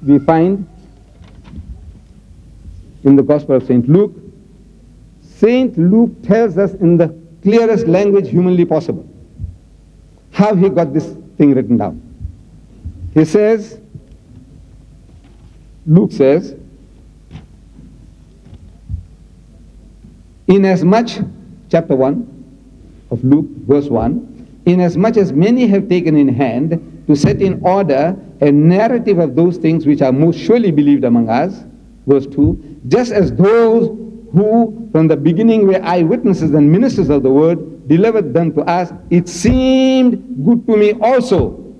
we find in the Gospel of St. Luke, St. Luke tells us in the clearest language humanly possible how he got this thing written down. He says, Luke says, inasmuch, chapter 1 of Luke, verse 1, inasmuch as many have taken in hand to set in order a narrative of those things which are most surely believed among us, verse 2, just as those who from the beginning were eyewitnesses and ministers of the word delivered them to us, it seemed good to me also.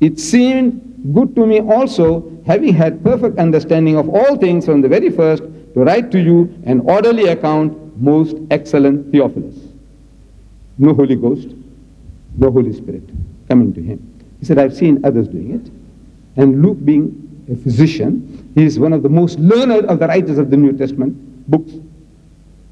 It seemed good to me also, having had perfect understanding of all things from the very first, to write to you an orderly account, most excellent Theophilus. No Holy Ghost, no Holy Spirit coming to him. He said, I've seen others doing it. And Luke, being a physician, he is one of the most learned of the writers of the New Testament books.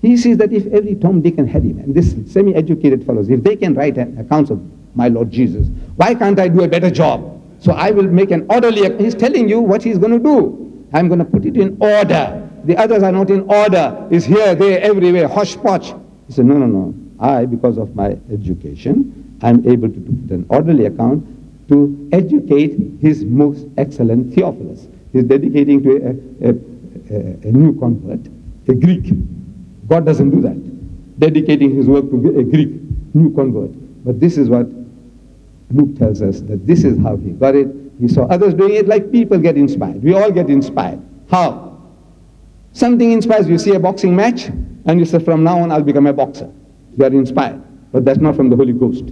He sees that if every Tom, Dick, and Harry, man, this semi-educated fellows, if they can write accounts of my Lord Jesus, why can't I do a better job? So I will make an orderly, he's telling you what he's going to do. I'm going to put it in order. The others are not in order. It's here, there, everywhere, hodgepodge. He said, no, no, no. I, because of my education, I'm able to put an orderly account to educate his most excellent Theophilus. He's dedicating to a, a, a, a new convert, a Greek. God doesn't do that. Dedicating his work to a Greek, new convert. But this is what Luke tells us that this is how he got it. He saw others doing it like people get inspired. We all get inspired. How? Something inspires you. see a boxing match and you say, from now on I'll become a boxer. You are inspired. But that's not from the Holy Ghost.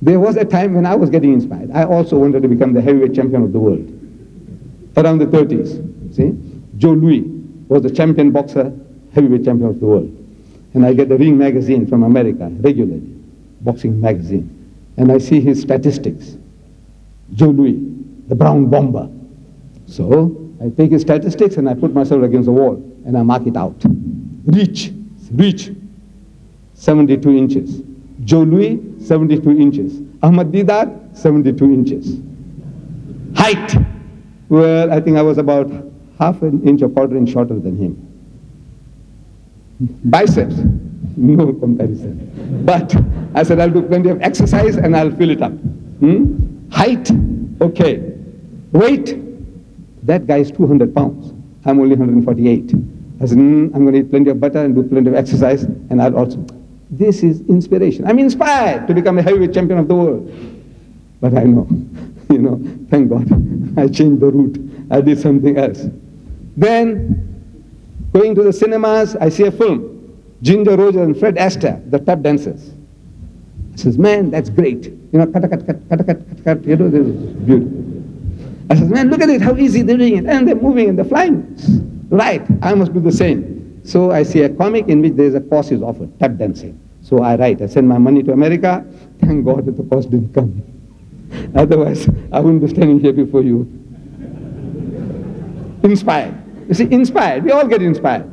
There was a time when I was getting inspired. I also wanted to become the heavyweight champion of the world. Around the 30s. See? Joe Louis was the champion boxer, heavyweight champion of the world. And I get the Ring magazine from America regularly, boxing magazine. And I see his statistics. Joe Louis, the brown bomber. So I take his statistics and I put myself against the wall and I mark it out. Reach, reach, 72 inches. Joe Louis, 72 inches. Ahmad Deedat, 72 inches. Height, well, I think I was about half an inch or quarter inch shorter than him. Biceps, no comparison. But I said, I'll do plenty of exercise and I'll fill it up. Hmm? Height, okay. Weight, that guy is 200 pounds. I'm only 148. I said, mm, I'm going to eat plenty of butter and do plenty of exercise, and I'll also. This is inspiration. I'm inspired to become a heavyweight champion of the world. But I know, you know, thank God, I changed the route. I did something else. Then, going to the cinemas, I see a film. Ginger Rogers and Fred Astaire, the tap dancers. I says, man, that's great. You know, cut, cut, cut, cut, cut, cut, cut. You know, this is beautiful. I says, man, look at it, how easy they're doing it. And they're moving and they're flying. Right, I must do the same. So I see a comic in which there is a course is offered, tap dancing. So I write, I send my money to America. Thank God that the course didn't come. Otherwise, I wouldn't be standing here before you. Inspired. You see, inspired. We all get inspired.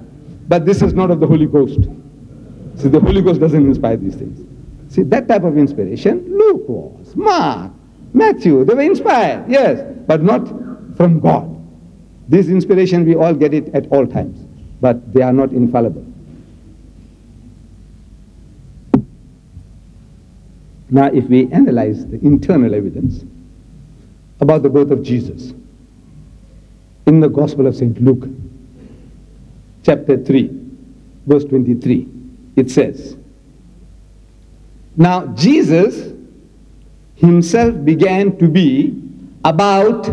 But this is not of the Holy Ghost. See, the Holy Ghost doesn't inspire these things. See, that type of inspiration, Luke was, Mark, Matthew, they were inspired, yes, but not from God. This inspiration, we all get it at all times, but they are not infallible. Now, if we analyze the internal evidence about the birth of Jesus in the Gospel of St. Luke, chapter 3, verse 23, it says, Now Jesus himself began to be about,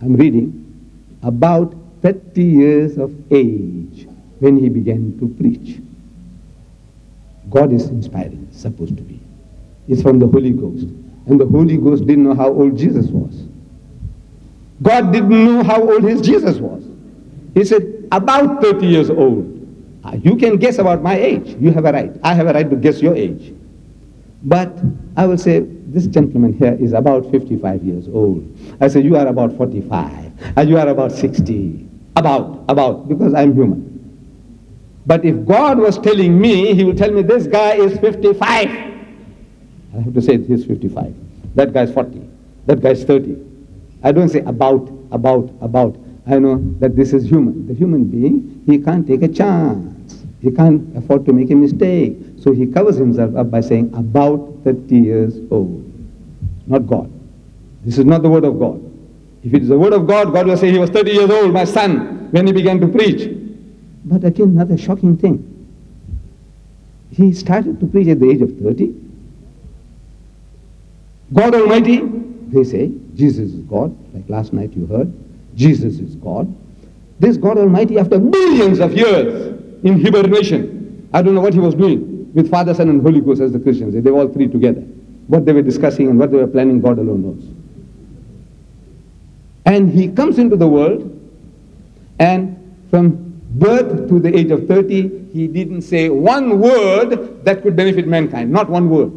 I'm reading, about 30 years of age when he began to preach. God is inspiring, supposed to be. It's from the Holy Ghost. And the Holy Ghost didn't know how old Jesus was. God didn't know how old his Jesus was. He said, about 30 years old. Ah, you can guess about my age. You have a right. I have a right to guess your age. But I will say, this gentleman here is about 55 years old. I say, you are about 45. And you are about 60. About, about, because I'm human. But if God was telling me, he will tell me this guy is 55. I have to say he's 55. That guy is 40. That guy is 30. I don't say about, about, about. I know that this is human. The human being, he can't take a chance. He can't afford to make a mistake. So he covers himself up by saying about 30 years old. Not God. This is not the word of God. If it is the word of God, God will say he was 30 years old, my son, when he began to preach. But again, another shocking thing. He started to preach at the age of 30. God Almighty, they say, Jesus is God, like last night you heard. Jesus is God. This God Almighty, after billions of years in hibernation, I don't know what he was doing with Father, Son, and Holy Ghost as the Christians. They were all three together. What they were discussing and what they were planning, God alone knows. And he comes into the world, and from birth to the age of 30, he didn't say one word that could benefit mankind. Not one word.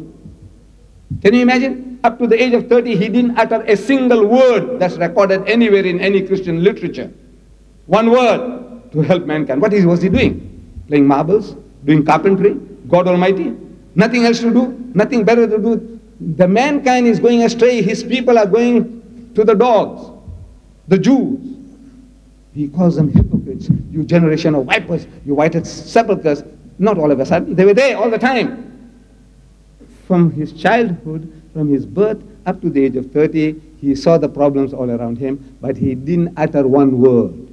Can you imagine? Up to the age of 30, he didn't utter a single word that's recorded anywhere in any Christian literature. One word to help mankind. What was he doing? Playing marbles? Doing carpentry? God Almighty? Nothing else to do? Nothing better to do? The mankind is going astray. His people are going to the dogs. The Jews. He calls them hypocrites. You generation of vipers. You whited sepulchres. Not all of a sudden. They were there all the time from his childhood, from his birth up to the age of 30, he saw the problems all around him, but he didn't utter one word.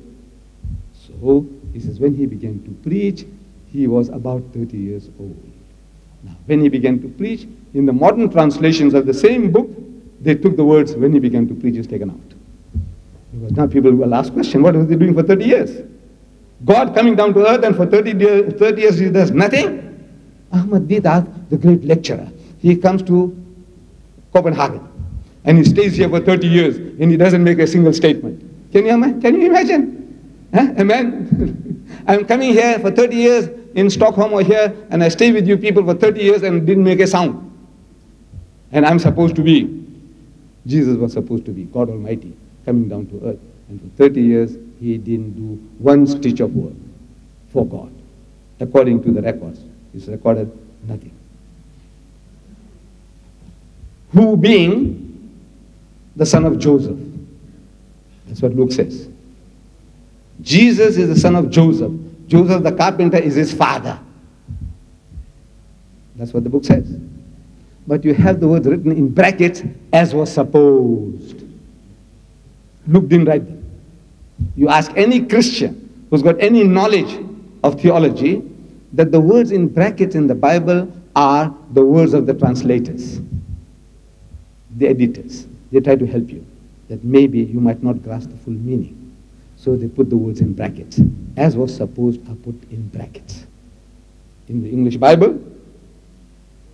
So, he says, when he began to preach, he was about 30 years old. Now, when he began to preach, in the modern translations of the same book, they took the words, when he began to preach, is taken out. Because now people will ask question, what was he doing for 30 years? God coming down to earth and for 30, years, 30 years he does nothing? Ahmad Deedat, the great lecturer, he comes to Copenhagen and he stays here for 30 years and he doesn't make a single statement. Can you, can you imagine? Huh? A man, I'm coming here for 30 years in Stockholm or here and I stay with you people for 30 years and didn't make a sound. And I'm supposed to be, Jesus was supposed to be God Almighty coming down to earth. And for 30 years, he didn't do one stitch of work for God, according to the records. It's recorded nothing who being the son of Joseph. That's what Luke says. Jesus is the son of Joseph. Joseph the carpenter is his father. That's what the book says. But you have the words written in brackets as was supposed. Luke didn't write them. You ask any Christian who's got any knowledge of theology that the words in brackets in the Bible are the words of the translators the editors. They try to help you, that maybe you might not grasp the full meaning. So they put the words in brackets. As was supposed are put in brackets. In the English Bible,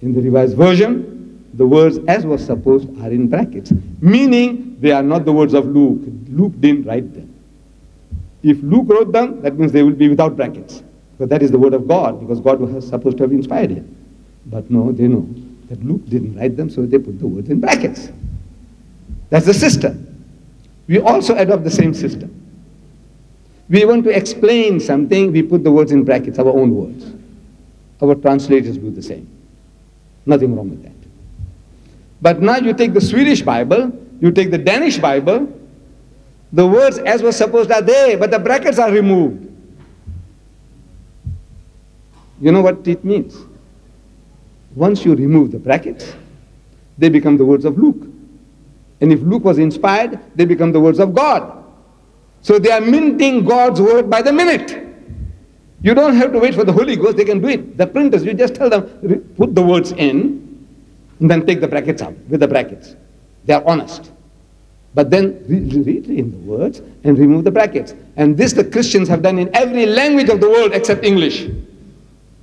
in the Revised Version, the words as was supposed are in brackets, meaning they are not the words of Luke. Luke didn't write them. If Luke wrote them, that means they will be without brackets. Because that is the word of God, because God was supposed to have inspired him. But no, they know that Luke didn't write them, so they put the words in brackets. That's the system. We also adopt the same system. We want to explain something, we put the words in brackets, our own words. Our translators do the same. Nothing wrong with that. But now you take the Swedish Bible, you take the Danish Bible, the words as was supposed are there, but the brackets are removed. You know what it means? Once you remove the brackets, they become the words of Luke. And if Luke was inspired, they become the words of God. So they are minting God's word by the minute. You don't have to wait for the Holy Ghost, they can do it. The printers, you just tell them, put the words in, and then take the brackets out with the brackets. They are honest. But then read in the words and remove the brackets. And this the Christians have done in every language of the world except English.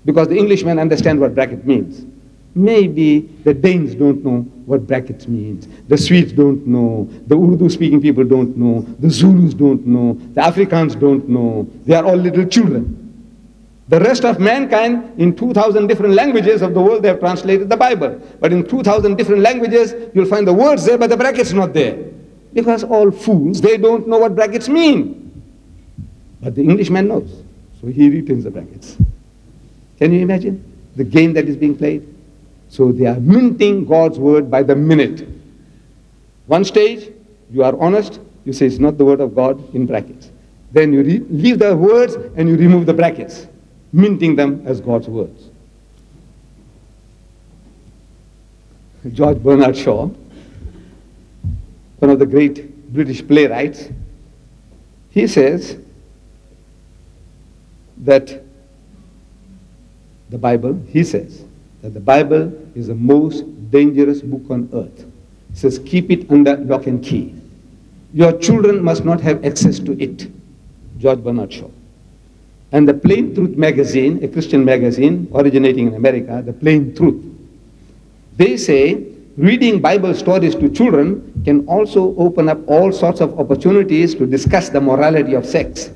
Because the Englishmen understand what bracket means. Maybe the Danes don't know what brackets means. The Swedes don't know. The Urdu speaking people don't know. The Zulus don't know. The Africans don't know. They are all little children. The rest of mankind in 2,000 different languages of the world, they have translated the Bible. But in 2,000 different languages, you'll find the words there, but the brackets not there. Because all fools, they don't know what brackets mean. But the Englishman knows. So he retains the brackets. Can you imagine the game that is being played? So they are minting God's word by the minute. One stage, you are honest, you say it's not the word of God in brackets. Then you leave the words and you remove the brackets, minting them as God's words. George Bernard Shaw, one of the great British playwrights, he says that the Bible, he says, that the Bible is the most dangerous book on earth He says, keep it under lock and key. Your children must not have access to it. George Bernard Shaw. And the Plain Truth magazine, a Christian magazine originating in America, the Plain Truth, they say reading Bible stories to children can also open up all sorts of opportunities to discuss the morality of sex.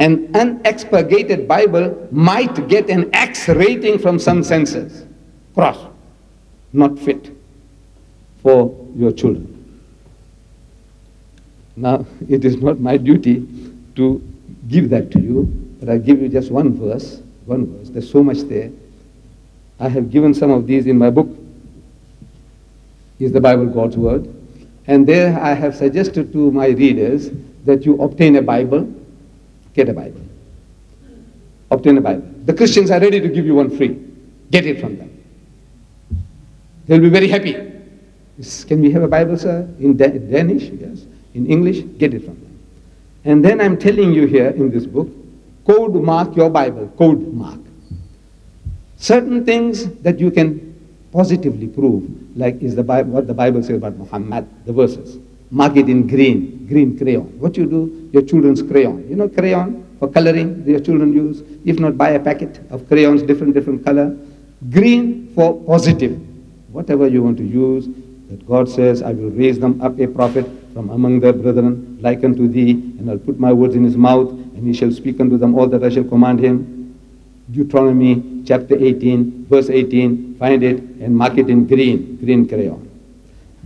An unexpurgated Bible might get an X rating from some censors. Cross. Not fit for your children. Now, it is not my duty to give that to you, but I give you just one verse. One verse. There's so much there. I have given some of these in my book. Is the Bible God's Word? And there I have suggested to my readers that you obtain a Bible, get a Bible. Obtain a Bible. The Christians are ready to give you one free. Get it from them. They'll be very happy. Can we have a Bible, sir? In Danish? Yes. In English? Get it from them. And then I'm telling you here in this book, code mark your Bible, code mark. Certain things that you can positively prove, like is the Bible, what the Bible says about Muhammad, the verses. Mark it in green, green crayon. What you do, your children's crayon. You know crayon for coloring your children use? If not, buy a packet of crayons, different, different color. Green for positive. Whatever you want to use, that God says, I will raise them up a prophet from among their brethren, like unto thee, and I'll put my words in his mouth, and he shall speak unto them all that I shall command him. Deuteronomy chapter 18, verse 18, find it and mark it in green, green crayon.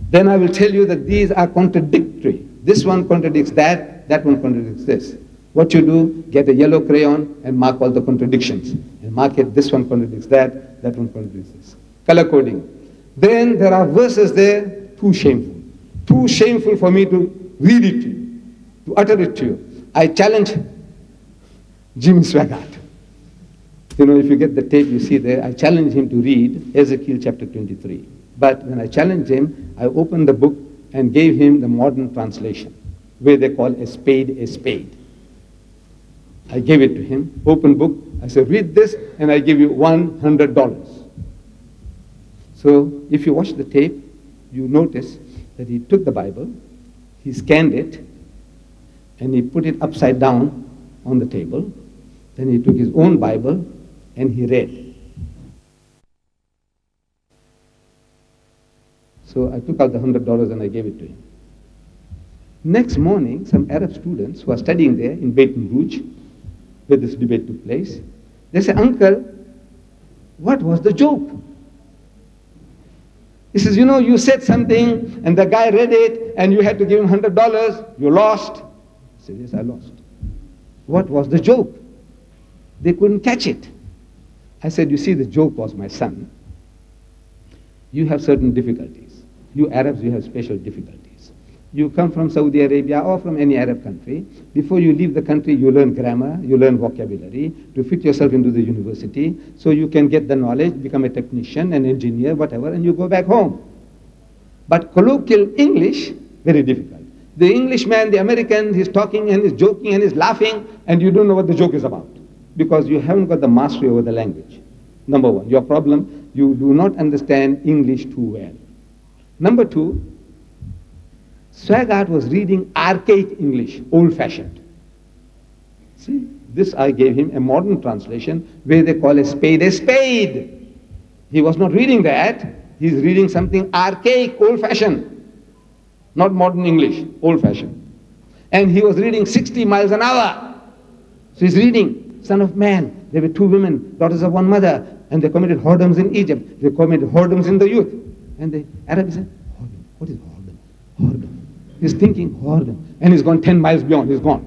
Then I will tell you that these are contradictory. This one contradicts that, that one contradicts this. What you do, get a yellow crayon and mark all the contradictions. And mark it, this one contradicts that, that one contradicts this. Color coding. Then there are verses there, too shameful. Too shameful for me to read it to you, to utter it to you. I challenge Jimmy Swaggart. You know, if you get the tape, you see there, I challenge him to read Ezekiel chapter 23. But when I challenged him, I opened the book and gave him the modern translation, where they call a spade a spade. I gave it to him, open book. I said, read this, and I give you $100. So if you watch the tape, you notice that he took the Bible, he scanned it, and he put it upside down on the table. Then he took his own Bible and he read. So I took out the hundred dollars and I gave it to him. Next morning, some Arab students who are studying there in Baton Rouge, where this debate took place, they say, Uncle, what was the joke? He says, you know, you said something and the guy read it and you had to give him $100. You lost. I said, yes, I lost. What was the joke? They couldn't catch it. I said, you see, the joke was my son. You have certain difficulties. You Arabs, you have special difficulties. You come from Saudi Arabia or from any Arab country. Before you leave the country, you learn grammar, you learn vocabulary to fit yourself into the university so you can get the knowledge, become a technician, an engineer, whatever, and you go back home. But colloquial English, very difficult. The Englishman, the American, he's talking and he's joking and he's laughing, and you don't know what the joke is about because you haven't got the mastery over the language. Number one, your problem, you do not understand English too well. Number two, Swaggart was reading archaic English, old-fashioned. See, this I gave him a modern translation where they call a spade a spade. He was not reading that. He's reading something archaic, old-fashioned. Not modern English, old-fashioned. And he was reading 60 miles an hour. So he's reading, Son of Man. There were two women, daughters of one mother, and they committed whoredoms in Egypt. They committed whoredoms in the youth. And the Arabs said. What is whoredom? Whoredom. He's thinking, whoredom. And he's gone 10 miles beyond. He's gone.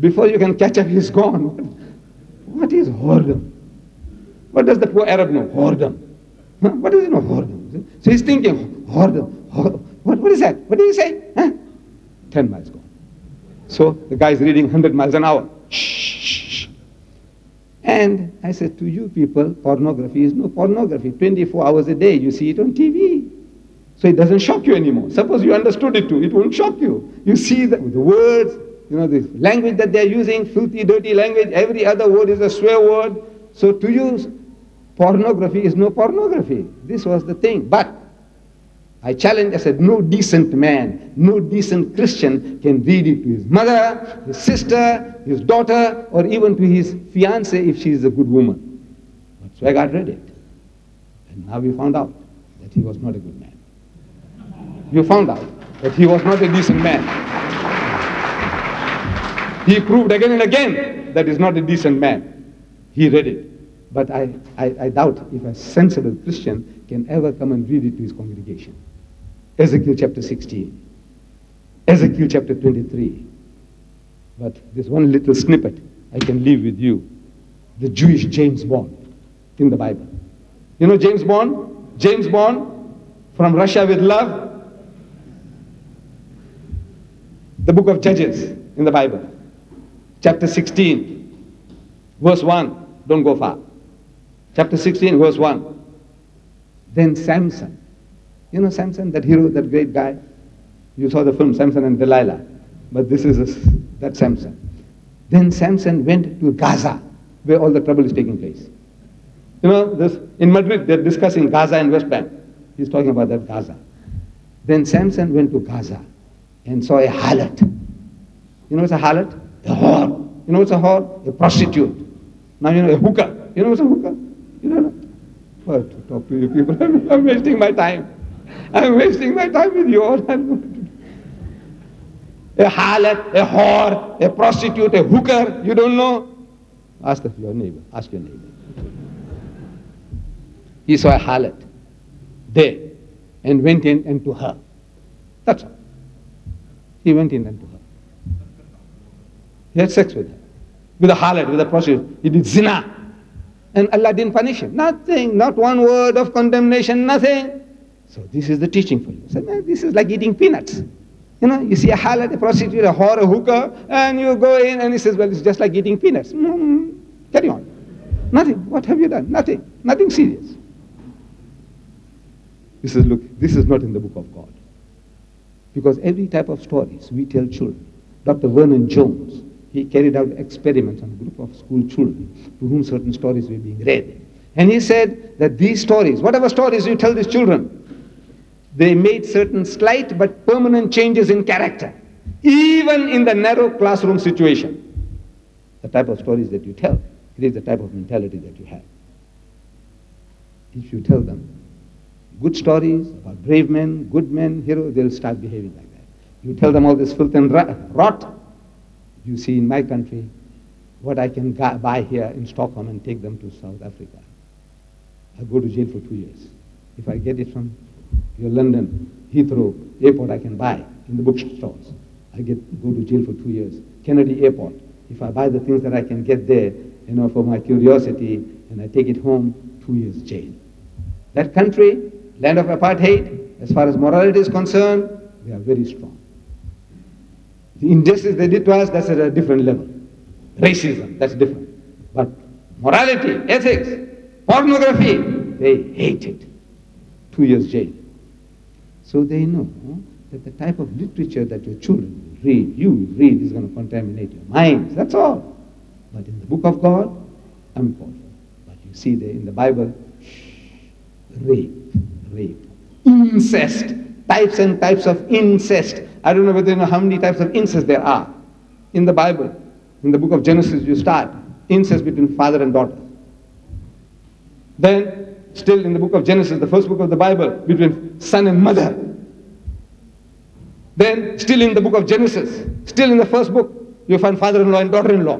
Before you can catch up, he's gone. What is whoredom? What does the poor Arab know? Whoredom. Huh? What does he know? Whoredom. So he's thinking, whoredom. What, what is that? What did he say? Huh? 10 miles gone. So the guy's reading 100 miles an hour. Shh. And I said, to you people, pornography is no pornography. 24 hours a day, you see it on TV. So it doesn't shock you anymore. Suppose you understood it too, it won't shock you. You see the, the words, you know, the language that they're using, filthy, dirty language, every other word is a swear word. So to you, pornography is no pornography. This was the thing. But I challenged, I said, no decent man, no decent Christian can read it to his mother, his sister, his daughter, or even to his fiancée if she is a good woman. But Swaggart read it. And now we found out that he was not a good man. You found out that he was not a decent man. He proved again and again that he's not a decent man. He read it. But I, I, I doubt if a sensible Christian can ever come and read it to his congregation. Ezekiel chapter 16, Ezekiel chapter 23. But this one little snippet I can leave with you. The Jewish James Bond in the Bible. You know James Bond? James Bond from Russia with love. The book of Judges in the Bible, chapter 16, verse 1. Don't go far. Chapter 16, verse 1. Then Samson. You know Samson, that hero, that great guy? You saw the film Samson and Delilah. But this is a, that Samson. Then Samson went to Gaza, where all the trouble is taking place. You know, this, in Madrid, they're discussing Gaza and West Bank. He's talking about that Gaza. Then Samson went to Gaza and saw a harlot. You know what's a harlot? A whore. You know what's a whore? A prostitute. Now you know a hooker. You know what's a hooker? You don't know? Well, to talk to you people, I'm, I'm wasting my time. I'm wasting my time with you all. I'm a harlot, a whore, a prostitute, a hooker. You don't know? Ask your neighbor. Ask your neighbor. He saw a harlot there and went in and to her. That's all. He went in and to her. He had sex with her. With a harlot, with a prostitute. He did zina. And Allah didn't punish him. Nothing, not one word of condemnation, nothing. So this is the teaching for you. So, this is like eating peanuts. You know, you see a harlot, a prostitute, a whore, a hooker, and you go in and he says, well, it's just like eating peanuts. Mm, carry on. Nothing. What have you done? Nothing. Nothing serious. He says, look, this is not in the book of God. Because every type of stories we tell children. Dr. Vernon Jones, he carried out experiments on a group of school children to whom certain stories were being read. And he said that these stories, whatever stories you tell these children, they made certain slight but permanent changes in character, even in the narrow classroom situation. The type of stories that you tell creates the type of mentality that you have. If you tell them good stories about brave men, good men, heroes, they'll start behaving like that. You tell them all this filth and rot. You see in my country what I can buy here in Stockholm and take them to South Africa. I go to jail for two years. If I get it from your London Heathrow airport, I can buy in the bookstores. I get go to jail for two years. Kennedy Airport. If I buy the things that I can get there, you know, for my curiosity, and I take it home, two years jail. That country, land of apartheid, as far as morality is concerned, they are very strong. The injustice they did to us, that's at a different level. Racism, that's different. But morality, ethics, pornography, they hate it. Two years jail. So they know that the type of literature that your children read, you read, is going to contaminate your minds. That's all. But in the book of God, I'm important. But you see there in the Bible, rape, rape, incest, types and types of incest. I don't know whether you know how many types of incest there are in the Bible. In the book of Genesis, you start incest between father and daughter. Then, still in the book of Genesis, the first book of the Bible, between son and mother. Then, still in the book of Genesis, still in the first book, you find father-in-law and daughter-in-law.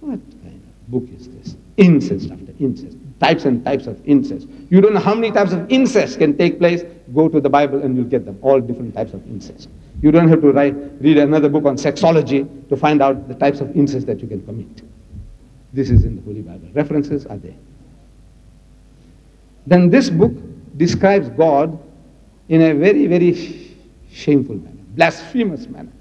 What kind of book is this? Incest after incest types and types of incest. You don't know how many types of incest can take place. Go to the Bible and you'll get them. All different types of incest. You don't have to write, read another book on sexology to find out the types of incest that you can commit. This is in the Holy Bible. References are there. Then this book describes God in a very, very shameful manner, blasphemous manner.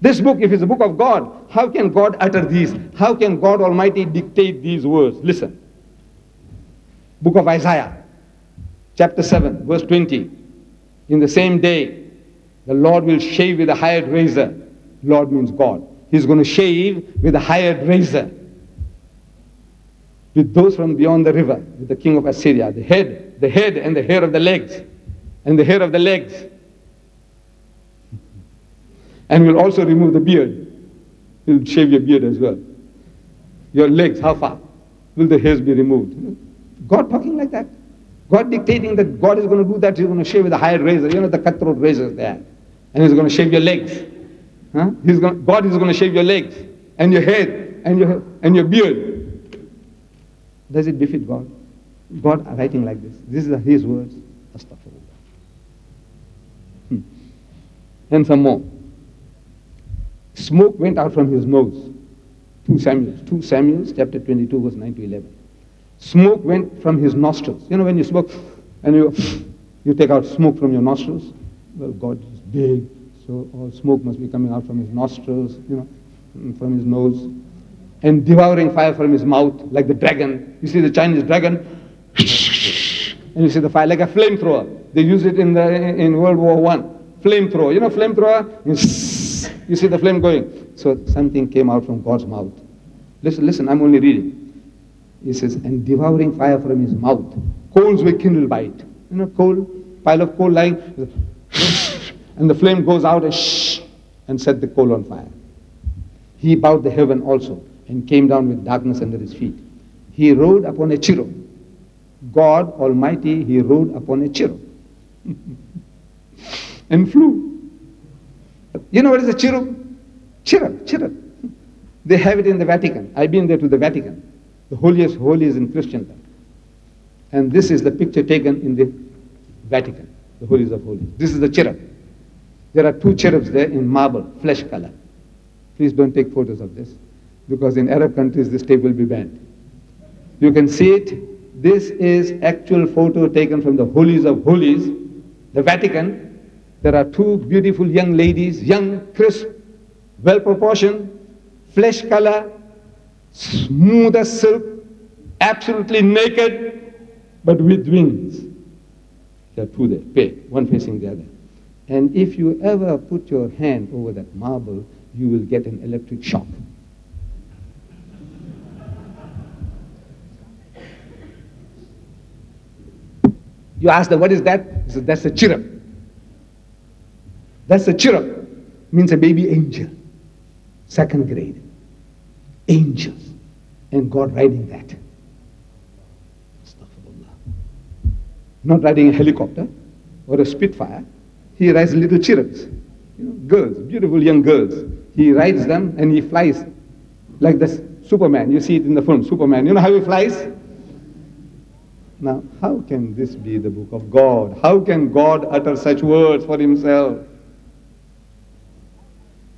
This book, if it's a book of God, how can God utter these? How can God Almighty dictate these words? Listen. Book of Isaiah, chapter 7, verse 20. In the same day, the Lord will shave with a hired razor. Lord means God. He's going to shave with a hired razor. With those from beyond the river, with the king of Assyria, the head, the head and the hair of the legs. and the hair of the legs. And will also remove the beard. He'll shave your beard as well. Your legs, how far? Will the hairs be removed? God talking like that. God dictating that God is going to do that. He's going to shave with a higher razor. You know the cutthroat razors there. And he's going to shave your legs. Huh? He's going, God is going to shave your legs and your head and your, and your beard. Does it befit God? God writing like this. This is his words. Astaghfirullah. Hmm. And some more. Smoke went out from his nose. 2 Samuel, 2 Samuel, chapter 22, verse 9 to 11. Smoke went from his nostrils. You know, when you smoke and you, you take out smoke from your nostrils, well, God is big, so all smoke must be coming out from his nostrils, you know, from his nose. And devouring fire from his mouth, like the dragon. You see the Chinese dragon, and you see the fire like a flamethrower. They use it in, the, in World War One. Flamethrower. You know flamethrower? You see the flame going. So something came out from God's mouth. Listen, listen, I'm only reading. He says, and devouring fire from his mouth. Coals were kindled by it. You know, coal, pile of coal lying, and the flame goes out and shh, and set the coal on fire. He bowed the heaven also and came down with darkness under his feet. He rode upon a cherub. God Almighty, he rode upon a cherub and flew. You know what is a cherub? Cherub, cherub. They have it in the Vatican. I've been there to the Vatican the holiest holies in Christendom. And this is the picture taken in the Vatican, the holies of holies. This is the cherub. There are two cherubs there in marble, flesh color. Please don't take photos of this, because in Arab countries this tape will be banned. You can see it. This is actual photo taken from the holies of holies, the Vatican. There are two beautiful young ladies, young, crisp, well proportioned, flesh color, smooth as silk, absolutely naked, but with wings. There are two there, pair, one facing the other. And if you ever put your hand over that marble, you will get an electric shock. You ask them, what is that? He says, that's a cherub. That's a cherub. Means a baby angel. Second grade angels and God riding that. Not riding a helicopter or a Spitfire. He rides little cherubs, you know, girls, beautiful young girls. He rides them and he flies like this Superman. You see it in the film, Superman. You know how he flies? Now, how can this be the book of God? How can God utter such words for himself?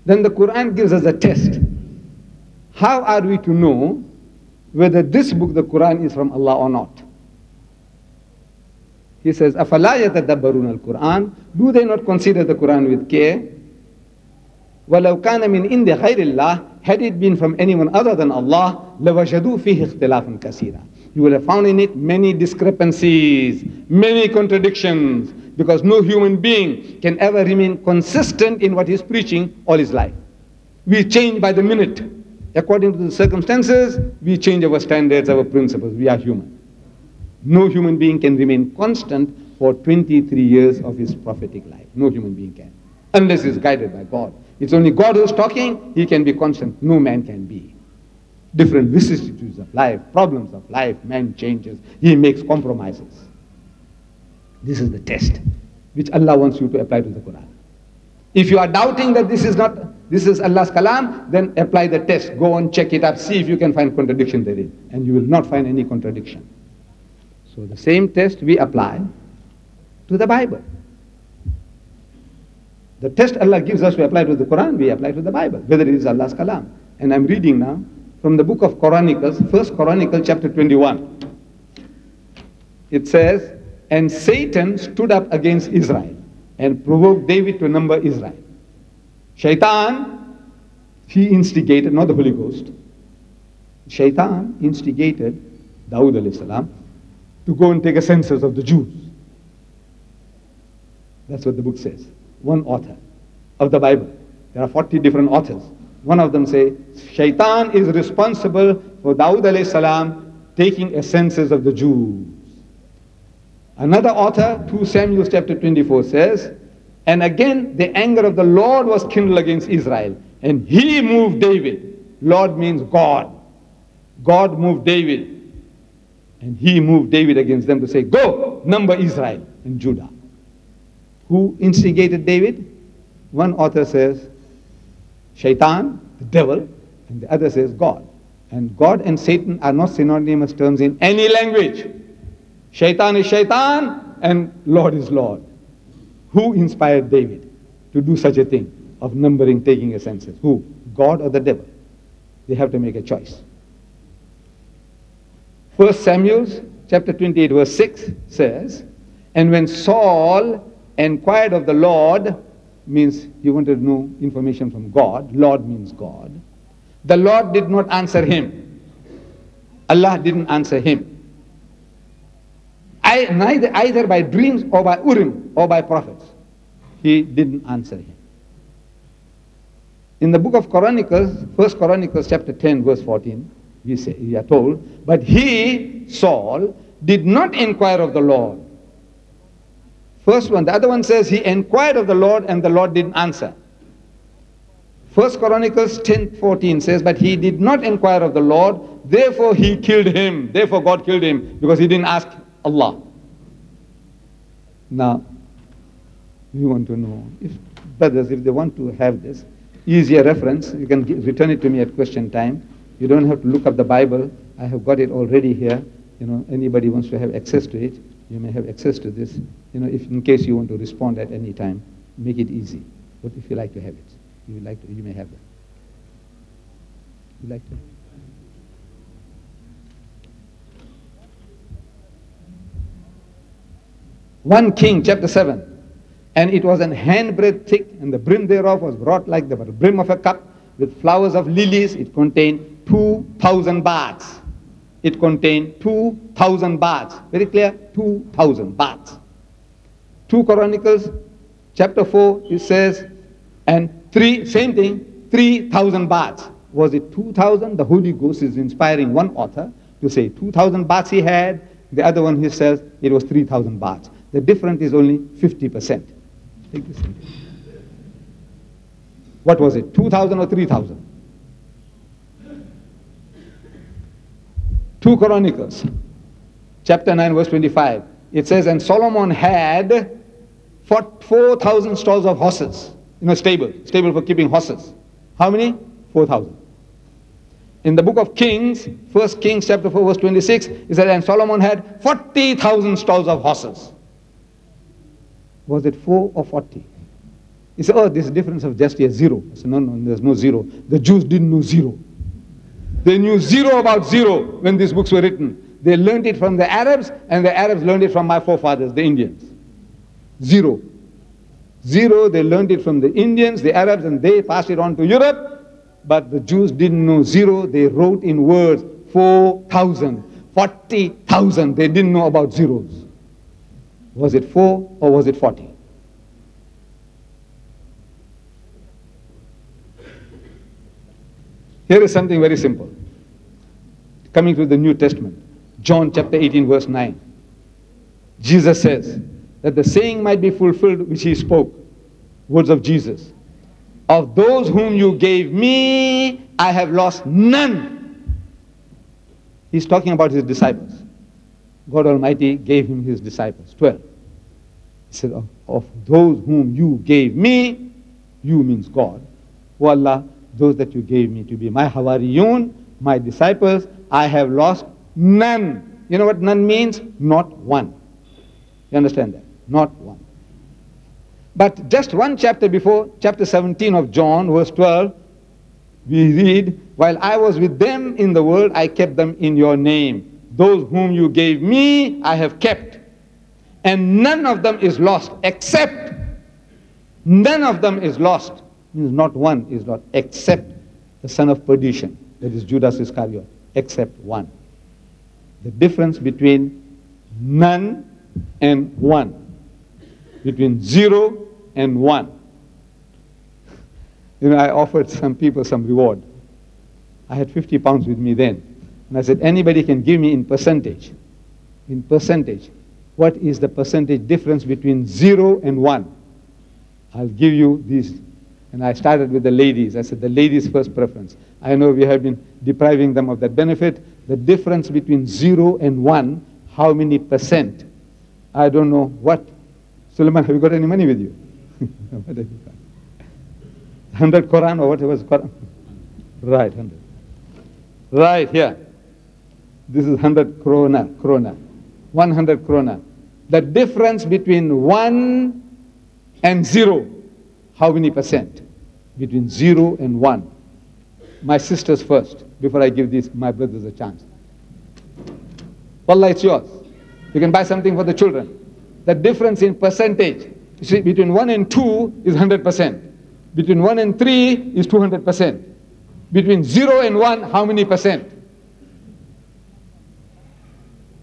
Then the Quran gives us a test. How are we to know whether this book, the Quran, is from Allah or not? He says, أَفَلَا يَتَدَبَّرُونَ الْقُرْآنِ Do they not consider the Quran with care? وَلَوْ كَانَ مِنْ إِنْدِ غَيْرِ اللَّهِ Had it been from anyone other than Allah, لَوَجَدُوا فِيهِ اخْتِلَافًا كَثِيرًا You will have found in it many discrepancies, many contradictions, because no human being can ever remain consistent in what he's preaching all his life. We change by the minute. According to the circumstances, we change our standards, our principles. We are human. No human being can remain constant for 23 years of his prophetic life. No human being can. Unless he's guided by God. It's only God who's talking, he can be constant. No man can be. Different vicissitudes of life, problems of life, man changes. He makes compromises. This is the test which Allah wants you to apply to the Quran. If you are doubting that this is not this is Allah's kalam, then apply the test. Go and check it up, see if you can find contradiction therein. And you will not find any contradiction. So the same test we apply to the Bible. The test Allah gives us, we apply to the Quran, we apply to the Bible, whether it is Allah's kalam. And I'm reading now from the book of Chronicles, first Chronicle chapter 21. It says, And Satan stood up against Israel and provoked David to number Israel. Shaitan, he instigated, not the Holy Ghost. Shaitan instigated alayhi salam to go and take a census of the Jews. That's what the book says. One author of the Bible. There are 40 different authors. One of them say, Shaitan is responsible for alayhi salam taking a census of the Jews. Another author, 2 Samuel chapter 24 says, And again the anger of the Lord was kindled against Israel, and he moved David. Lord means God. God moved David. And he moved David against them to say, Go, number Israel and Judah. Who instigated David? One author says, Shaitan, the devil, and the other says God. And God and Satan are not synonymous terms in any language. Shaitan is Shaitan and Lord is Lord. Who inspired David to do such a thing of numbering, taking a census? Who? God or the devil? They have to make a choice. First Samuel chapter 28 verse 6 says, And when Saul inquired of the Lord, means he wanted to know information from God. Lord means God. The Lord did not answer him. Allah didn't answer him. Neither either by dreams or by Urim or by prophets. He didn't answer him. In the book of Chronicles, First Chronicles chapter 10, verse 14, we, say, we are told, but he, Saul, did not inquire of the Lord. First one. The other one says he inquired of the Lord and the Lord didn't answer. First Chronicles 10 14 says, But he did not inquire of the Lord, therefore he killed him. Therefore God killed him because he didn't ask Allah. Now, we want to know if brothers, if they want to have this easier reference, you can return it to me at question time. You don't have to look up the Bible. I have got it already here. You know, anybody wants to have access to it, you may have access to this. You know, if in case you want to respond at any time, make it easy. But if you like to have it, you like to, you may have that. You like to? One King, chapter 7. And it was an handbreadth thick, and the brim thereof was wrought like the brim of a cup, with flowers of lilies. It contained 2,000 baths. It contained 2,000 baths. Very clear? 2,000 baths. 2 Chronicles, chapter 4, it says, and three, same thing, 3,000 baths. Was it 2,000? The Holy Ghost is inspiring one author to say 2,000 baths he had. The other one, he says, it was 3,000 baths. The difference is only 50%. Take this. What was it, 2,000 or 3,000? 2 Chronicles, chapter 9, verse 25. It says, And Solomon had 4,000 stalls of horses, you know, stable, stable for keeping horses. How many? 4,000. In the book of Kings, 1 Kings chapter 4, verse 26, it says, And Solomon had 40,000 stalls of horses. Was it 4 or 40? He said, oh, this difference of just a zero. I said, no, no, there's no zero. The Jews didn't know zero. They knew zero about zero when these books were written. They learned it from the Arabs, and the Arabs learned it from my forefathers, the Indians. Zero. Zero, they learned it from the Indians, the Arabs, and they passed it on to Europe. But the Jews didn't know zero. They wrote in words 4,000, 40,000. They didn't know about zeros. Was it 4 or was it 40? Here is something very simple. Coming to the New Testament, John chapter 18, verse 9. Jesus says that the saying might be fulfilled which he spoke, words of Jesus. Of those whom you gave me, I have lost none. He's talking about his disciples. God Almighty gave him his disciples, 12. He said, of, of those whom you gave me, you means God. O Allah, those that you gave me to be my Hawariyun, my disciples, I have lost none. You know what none means? Not one. You understand that? Not one. But just one chapter before, chapter 17 of John, verse 12, we read, While I was with them in the world, I kept them in your name. Those whom you gave me, I have kept. And none of them is lost, except, none of them is lost means not one is lost except the son of perdition, that is Judas Iscariot, except one. The difference between none and one, between zero and one. You know, I offered some people some reward. I had 50 pounds with me then. And I said, anybody can give me in percentage, in percentage, what is the percentage difference between 0 and 1. I'll give you these. And I started with the ladies. I said the ladies' first preference. I know we have been depriving them of that benefit. The difference between 0 and 1, how many percent? I don't know what. Suleiman, have you got any money with you? what have you got? 100 krona or whatever is krona? Right, 100. Right here. This is 100 krona, krona. 100 krona. The difference between 1 and 0, how many percent? Between 0 and 1. My sisters first, before I give these, my brothers a chance. Wallah, it's yours. You can buy something for the children. The difference in percentage, see, between 1 and 2 is 100%. Between 1 and 3 is 200%. Between 0 and 1, how many percent?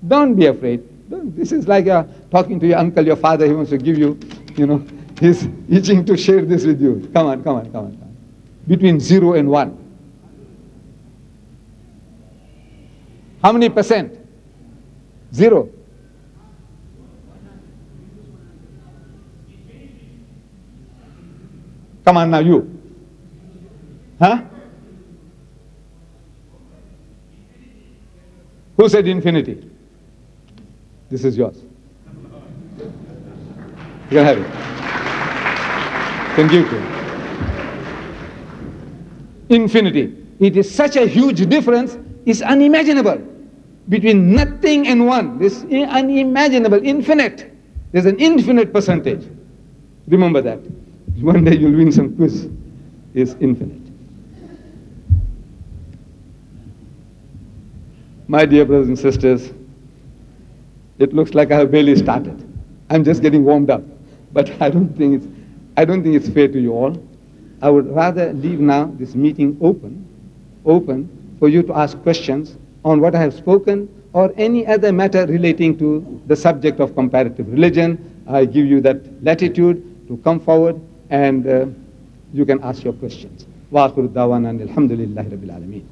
Don't be afraid. This is like uh, talking to your uncle, your father, he wants to give you, you know, he's itching to share this with you. Come on, come on, come on. Come on. Between 0 and 1. How many percent? Zero. Come on now, you. Huh? Who said infinity? This is yours. You can have it. To him. Infinity. It is such a huge difference, it's unimaginable. Between nothing and one, this unimaginable, infinite. There's an infinite percentage. Remember that. One day you'll win some quiz. Is infinite. My dear brothers and sisters, it looks like I have barely started. I'm just getting warmed up. But I don't think it's, I don't think it's fair to you all. I would rather leave now this meeting open, open for you to ask questions on what I have spoken or any other matter relating to the subject of comparative religion. I give you that latitude to come forward and uh, you can ask your questions. وآخر دعوانا الحمد لله رب العالمين.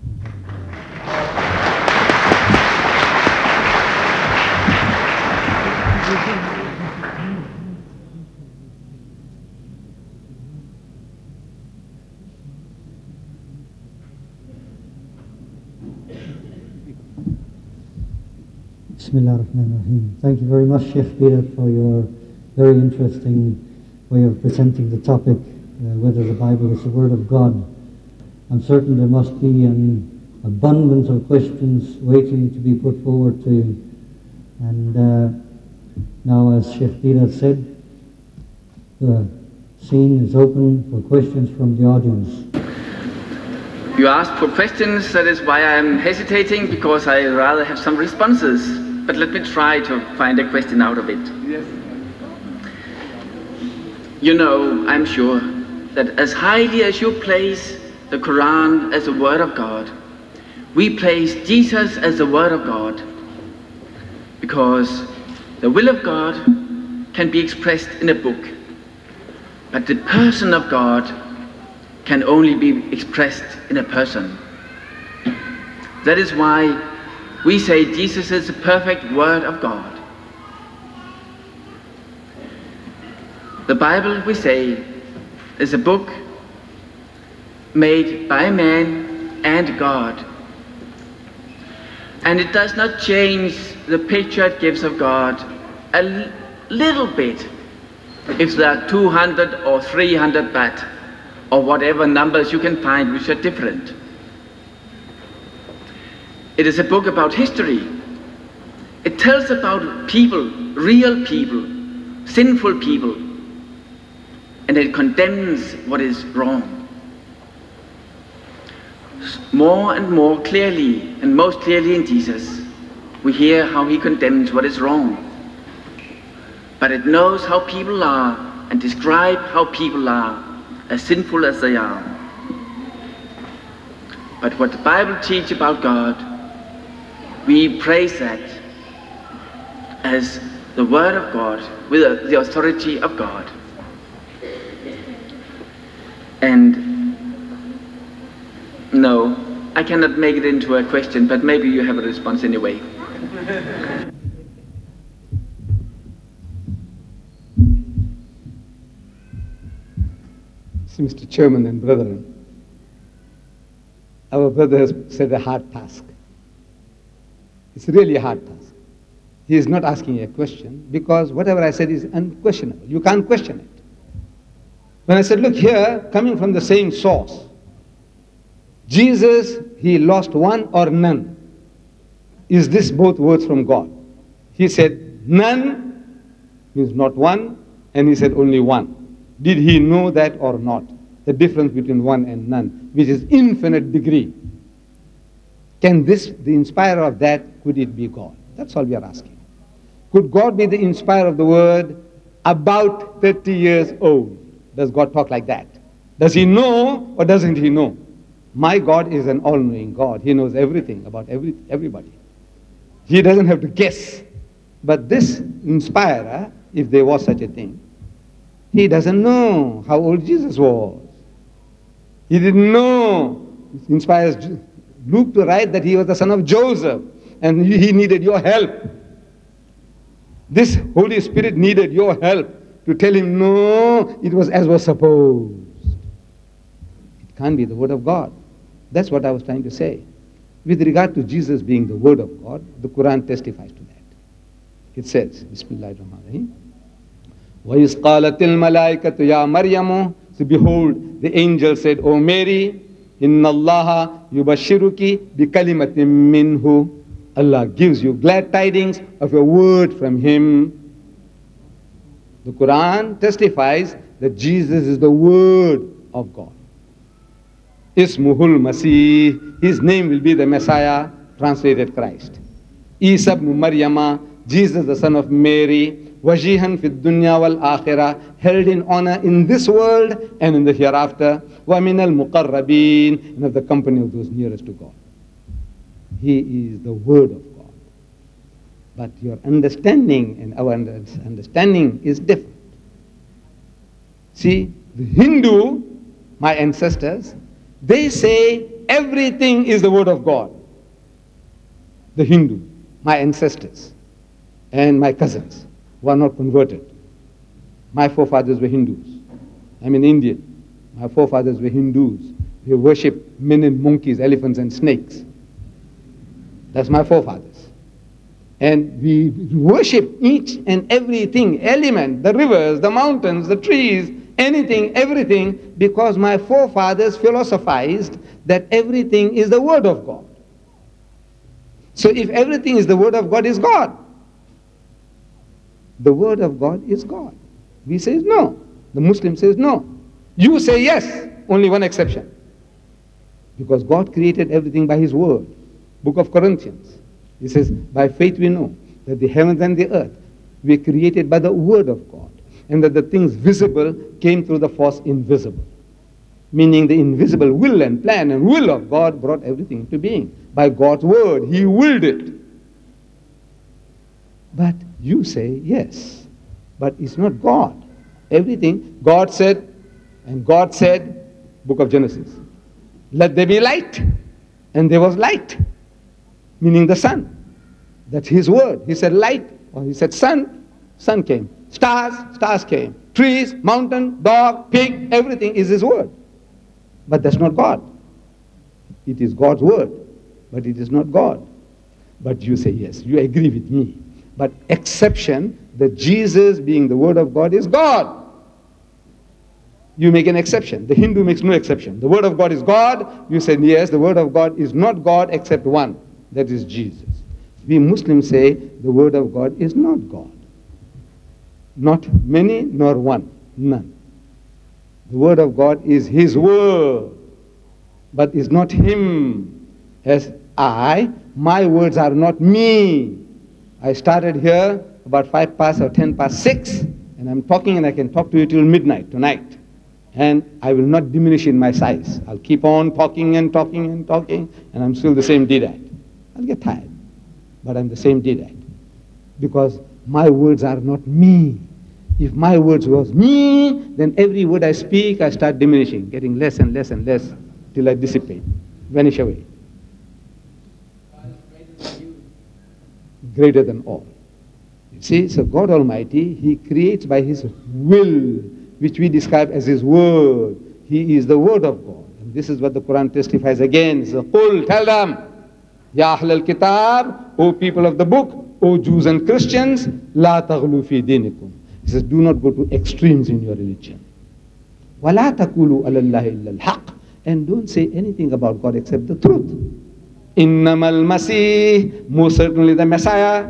Thank you very much, Sheikh Deedat, for your very interesting way of presenting the topic, uh, whether the Bible is the Word of God. I'm certain there must be an abundance of questions waiting to be put forward to you. And uh, now, as Sheikh Deedat said, the scene is open for questions from the audience. You asked for questions, that is why I'm hesitating, because I rather have some responses. But let me try to find a question out of it. Yes. You know, I'm sure, that as highly as you place the Quran as the Word of God, we place Jesus as the Word of God. Because the will of God can be expressed in a book, but the person of God can only be expressed in a person. That is why we say Jesus is the perfect Word of God. The Bible, we say, is a book made by man and God. And it does not change the picture it gives of God a little bit if there are 200 or 300 bat or whatever numbers you can find which are different. It is a book about history. It tells about people, real people, sinful people, and it condemns what is wrong. More and more clearly, and most clearly in Jesus, we hear how he condemns what is wrong. But it knows how people are and describe how people are, as sinful as they are. But what the Bible teaches about God, we praise that as the Word of God, with the authority of God. And no, I cannot make it into a question, but maybe you have a response anyway. Mr. Chairman and brethren, our brother has set a hard task. It's really a hard task. He is not asking a question because whatever I said is unquestionable. You can't question it. When I said, look here, coming from the same source, Jesus, he lost one or none. Is this both words from God? He said, none means not one, and he said only one. Did he know that or not? The difference between one and none, which is infinite degree. Can this, the inspirer of that, could it be God? That's all we are asking. Could God be the inspirer of the word about 30 years old? Does God talk like that? Does he know or doesn't he know? My God is an all knowing God. He knows everything about every, everybody. He doesn't have to guess. But this inspirer, if there was such a thing, he doesn't know how old Jesus was. He didn't know. It inspires Luke to write that he was the son of Joseph and he needed your help. This Holy Spirit needed your help to tell him, no, it was as was supposed. It can't be the Word of God. That's what I was trying to say. With regard to Jesus being the Word of God, the Quran testifies to that. It says, Bismillah ar-Rahman وَإِذْ قَالَتِ الْمَلَائِكَةُ يَا مَرْيَمُ so behold, the angel said, O Mary, Inna Allah yubashiruki bi kalimatin minhu. Allah gives you glad tidings of a word from Him. The Quran testifies that Jesus is the Word of God. Ismuhul Masih, His name will be the Messiah, translated Christ. Isab ibn Maryama, Jesus the son of Mary, fi dunya wal akhirah, held in honor in this world and in the hereafter, al muqarrabin, and of the company of those nearest to God. He is the Word of God. But your understanding and our understanding is different. See, the Hindu, my ancestors, they say everything is the Word of God. The Hindu, my ancestors, and my cousins who are not converted. My forefathers were Hindus. I'm an Indian. My forefathers were Hindus. They worship men and monkeys, elephants and snakes. That's my forefathers. And we worship each and everything, element, the rivers, the mountains, the trees, anything, everything, because my forefathers philosophized that everything is the Word of God. So if everything is the Word of God, is God. The Word of God is God. We say no. The Muslim says no. You say yes. Only one exception. Because God created everything by His Word. Book of Corinthians. He says, by faith we know that the heavens and the earth were created by the Word of God, and that the things visible came through the force invisible. Meaning the invisible will and plan and will of God brought everything into being. By God's Word, He willed it. But you say, yes, but it's not God. Everything, God said, and God said, book of Genesis, let there be light. And there was light meaning the sun. That's his word. He said light, or he said sun, sun came. Stars, stars came. Trees, mountain, dog, pig, everything is his word. But that's not God. It is God's word, but it is not God. But you say, yes, you agree with me. But exception that Jesus being the word of God is God. You make an exception. The Hindu makes no exception. The word of God is God. You say, yes, the word of God is not God except one. That is Jesus. We Muslims say the word of God is not God. Not many nor one. None. The word of God is his word, but is not him. As I, my words are not me. I started here about five past or ten past six, and I'm talking and I can talk to you till midnight tonight. And I will not diminish in my size. I'll keep on talking and talking and talking, and I'm still the same Deedat. I'll get tired. But I'm the same Deedat. Because my words are not me. If my words was me, then every word I speak, I start diminishing, getting less and less and less till I dissipate, vanish away. Greater than all. You see, so God Almighty, He creates by His will, which we describe as His word. He He is the Word of God. And this is what the Quran testifies again. So, Qul, tell them, Ya Ahl al-Kitab, O people of the book, O Jews and Christians, La taghlu fi dinikum. He says, do not go to extremes in your religion. وَلَا تَقُولُوا عَلَى اللَّهِ إِلَّا الْحَقِّ And don't say anything about God except the truth. Innamal Masih, most certainly the Messiah,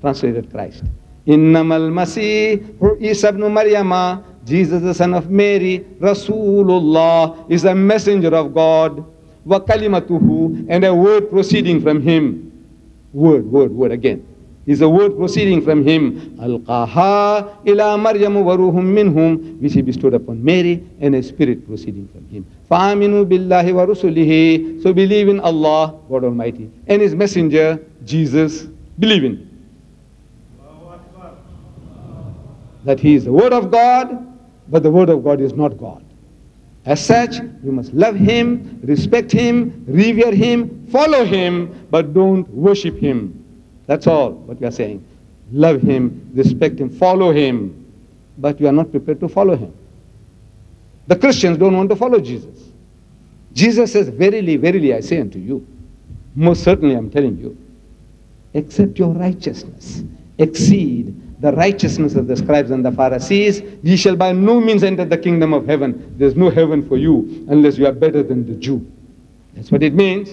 translated Christ. Innamal Masih, Isa ibn Maryama, Jesus the son of Mary, Rasulullah, is a messenger of God. Wa kalimatuhu, and a word proceeding from him. Word, word, word again is a word proceeding from him. Al-Qaha ila Maryam wa ruhum minhum, which he bestowed upon Mary, and a spirit proceeding from him. Fa'aminu billahi wa rusulihi, so believe in Allah, God Almighty, and his messenger, Jesus, believe in. That he is the word of God, but the word of God is not God. As such, you must love him, respect him, revere him, follow him, but don't worship him. That's all what we are saying. Love him, respect him, follow him, but you are not prepared to follow him. The Christians don't want to follow Jesus. Jesus says, Verily, verily, I say unto you, most certainly I'm telling you, accept your righteousness, exceed the righteousness of the scribes and the Pharisees, ye shall by no means enter the kingdom of heaven. There's no heaven for you unless you are better than the Jew. That's what it means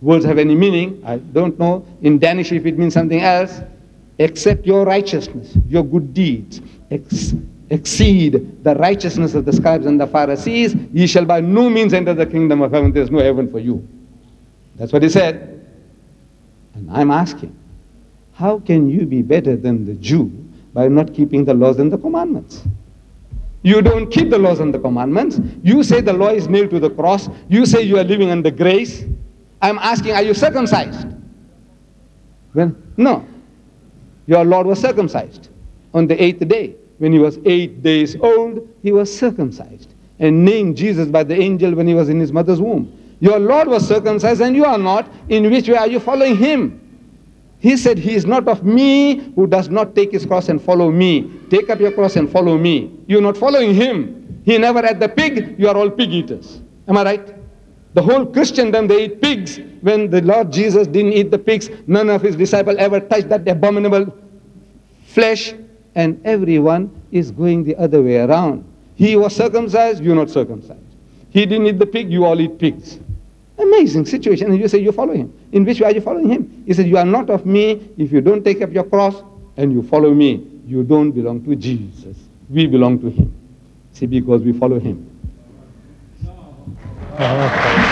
words have any meaning. I don't know in Danish if it means something else. Except your righteousness, your good deeds, ex- exceed the righteousness of the scribes and the Pharisees, ye shall by no means enter the kingdom of heaven. There's no heaven for you. That's what he said. And I'm asking, how can you be better than the Jew by not keeping the laws and the commandments? You don't keep the laws and the commandments. You say the law is nailed to the cross. You say you are living under grace. I'm asking, are you circumcised? Well, no. Your Lord was circumcised on the eighth day. When he was eight days old, he was circumcised and named Jesus by the angel when he was in his mother's womb. Your Lord was circumcised and you are not. In which way are you following him? He said, He is not of me who does not take his cross and follow me. Take up your cross and follow me. You're not following him. He never had the pig. You are all pig eaters. Am I right? The whole Christendom, they eat pigs. When the Lord Jesus didn't eat the pigs, none of his disciples ever touched that abominable flesh. And everyone is going the other way around. He was circumcised, you're not circumcised. He didn't eat the pig, you all eat pigs. Amazing situation. And you say you follow him. In which way are you following him? He said, You are not of me if you don't take up your cross and you follow me. You don't belong to Jesus. We belong to him. See, because we follow him. Oh,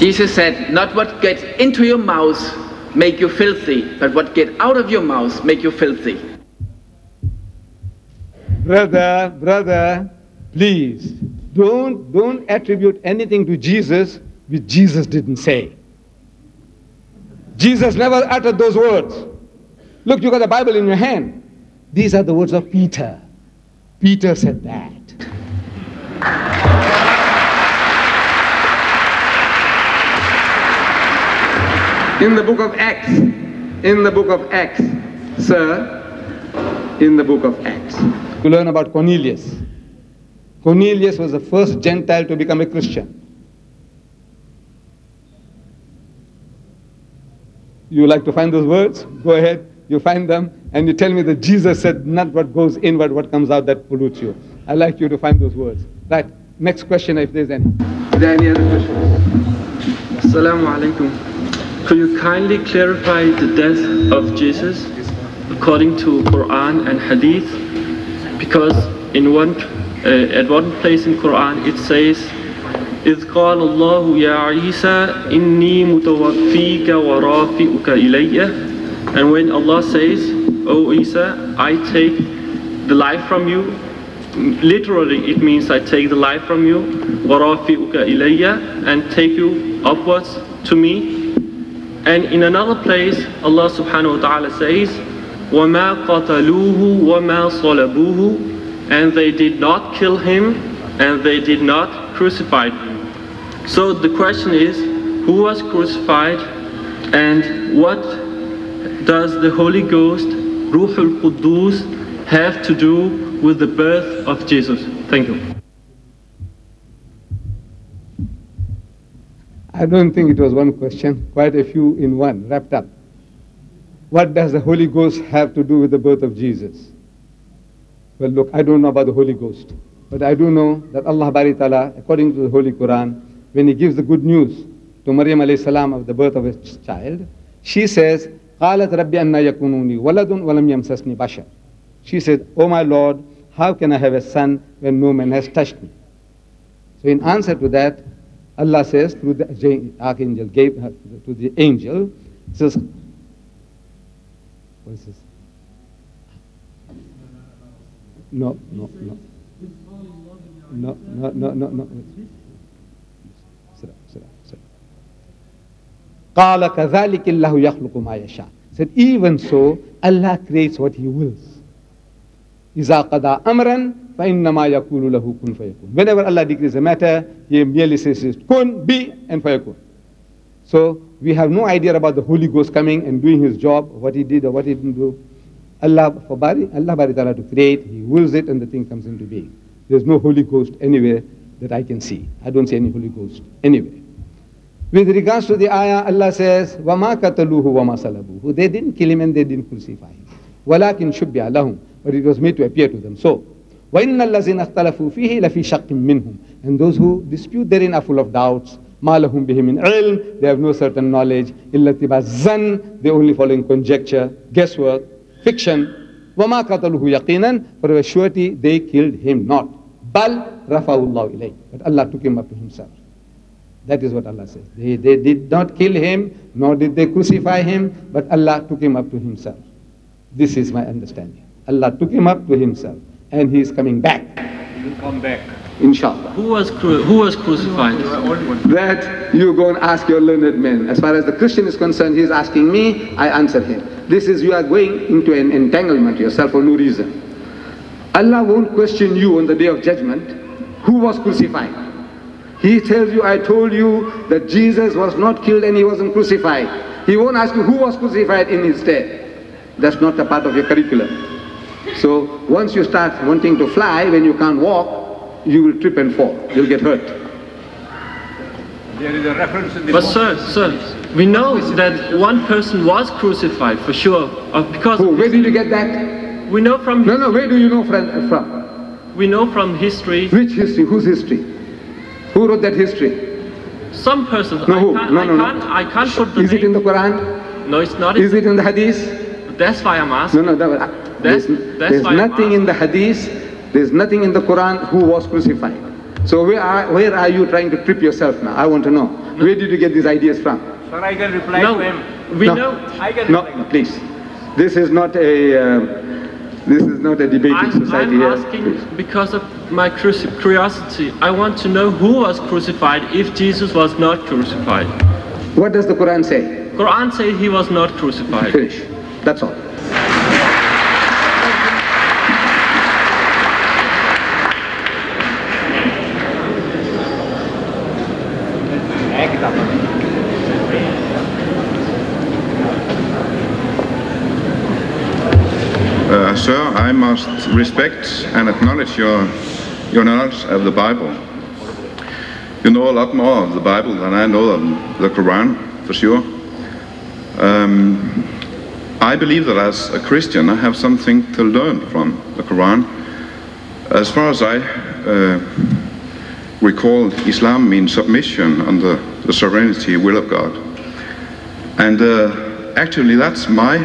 Jesus said, Not what gets into your mouth make you filthy, but what get out of your mouth make you filthy. Brother, brother, please don't, don't attribute anything to Jesus which Jesus didn't say. Jesus never uttered those words. Look, you got the Bible in your hand. These are the words of Peter. Peter said that. In the book of Acts, in the book of Acts, sir, in the book of Acts, you learn about Cornelius. Cornelius was the first Gentile to become a Christian. You like to find those words? Go ahead, you find them, and you tell me that Jesus said, not what goes in, but what comes out that pollutes you. i like you to find those words. Right, next question if there's any. Is there any other questions? Assalamu alaikum. Could you kindly clarify the death of Jesus according to Quran and Hadith? Because in one, uh, at one place in Quran it says, إذ قال الله يا عيسى إني متوفيك ورافئك إلي And when Allah says, O Isa, I take the life from you, literally it means I take the life from you, وَرَافِئُكَ إِلَيَّ and take you upwards to me. And in another place, Allah subhanahu wa ta'ala says, وَمَا قَتَلُوهُ وَمَا صَلَبُوهُ And they did not kill him, and they did not crucify him. So the question is, who was crucified, and what does the Holy Ghost, Ruh al-Quddus, have to do with the birth of Jesus? Thank you. I don't think it was one question, quite a few in one, wrapped up. What does the Holy Ghost have to do with the birth of Jesus? Well, look, I don't know about the Holy Ghost, but I do know that Allah Bari Ta'ala, according to the Holy Quran, when He gives the good news to Maryam alayhi salam of the birth of His child, she says, قالت ربي أن يكونوني ولد ولم يمسسني بشر. She said, Oh my Lord, how can I have a son when no man has touched me? So in answer to that, Allah says through the archangel gave to the angel, says, what is this? No, no, no. No, no, no, no, no. قال كذلك الله يخلق ما يشاء. Said even so, Allah creates what He wills. إذا قضى أمرا فإنما يقول له كن فيكون. Whenever Allah decrees a matter, He merely says, kun, be, and fayakun. So we have no idea about the Holy Ghost coming and doing His job, what He did or what He didn't do. Allah, for Bari, Allah Bari Ta'ala to create, He wills it and the thing comes into being. There's no Holy Ghost anywhere that I can see. I don't see any Holy Ghost anywhere. With regards to the ayah, Allah says, وَمَا قَتَلُوهُ وَمَا صَلَبُوهُ They didn't kill him and they didn't crucify him. وَلَكِنْ شُبِّعَ لَهُم But it was made to appear to them. So, وَإِنَّ الَّذِينَ اخْتَلَفُوا فِيهِ لَفِي شَقٍ مِّنْهُم And those who dispute therein are full of doubts. مَا لَهُم بِهِ مِنْ عِلْمٍ They have no certain knowledge. إِلَّا اتِّبَاعَ الظَّنِّ They only following conjecture, guesswork, fiction. وَمَا قَتَلُوهُ يَقِينًا For a surety they killed him not. بَلْ رَفَعُ اللَّهُ إِلَيْهِ But Allah took him up to himself. That is what Allah says. They, they did not kill him, nor did they crucify him, but Allah took him up to himself. This is my understanding. Allah took him up to himself, and he is coming back. He will come back. Inshallah. Who was, cru- who was crucified? That you go and ask your learned men. As far as the Christian is concerned, he is asking me, I answer him. This is you are going into an entanglement yourself for no reason. Allah won't question you on the day of judgment who was crucified. He tells you, I told you that Jesus was not killed and he wasn't crucified. He won't ask you who was crucified in his stead. That's not a part of your curriculum. So once you start wanting to fly when you can't walk, you will trip and fall. You'll get hurt. There is a reference in the But sir, sir, we know that one person was crucified for sure, uh, because Who? Where did you get that? we know from No, no, where do you know from? from? we know from history Which history? Whose history? Who wrote that history? some persons. No, I who? can't, No, no, no. can't, I can't put the Is it in the Quran? No, it's not. Is it in the Hadith? That's why I'm No, asking. no, that, there's, that's there's nothing in the Hadith, there's nothing in the Quran who was crucified. So where are, where are you trying to trip yourself now? I want to know. Where did you get these ideas from? Sir, I can reply No, to him. we No. know. I can No, reply. no, please. This is not a, uh, this is not a debating I'm, society I'm here. asking because of my curiosity. I want to know who was crucified if Jesus was not crucified. What does the Quran say? Quran says he was not crucified. Finish. That's all. Uh, sir, I must respect and acknowledge your, your knowledge of the Bible. You know a lot more of the Bible than I know of the Quran, for sure. Um, I believe that as a Christian, I have something to learn from the Quran. As far as I uh, recall, Islam means submission under the sovereignty will of God. And uh, actually, that's my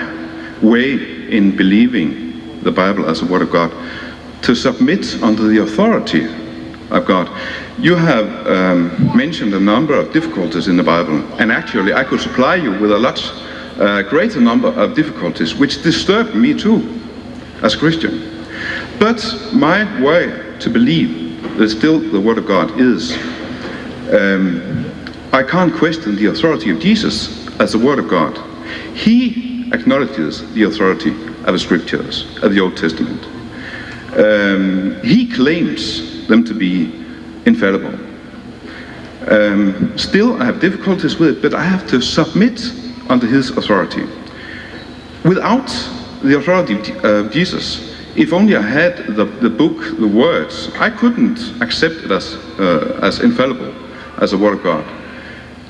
way in believing the Bible as the Word of God, to submit under the authority of God. You have um, mentioned a number of difficulties in the Bible, and actually, I could supply you with a lot uh, greater number of difficulties, which disturb me too, as a Christian. But my way to believe that still the Word of God is um, I can't question the authority of Jesus as the Word of God. He acknowledges the authority of the Scriptures, of the Old Testament. Um, he claims them to be infallible. Um, still, I have difficulties with it, but I have to submit under his authority. without the authority of Jesus, if only I had the, the book, the words, I couldn't accept it as, uh, as infallible, as a word of God.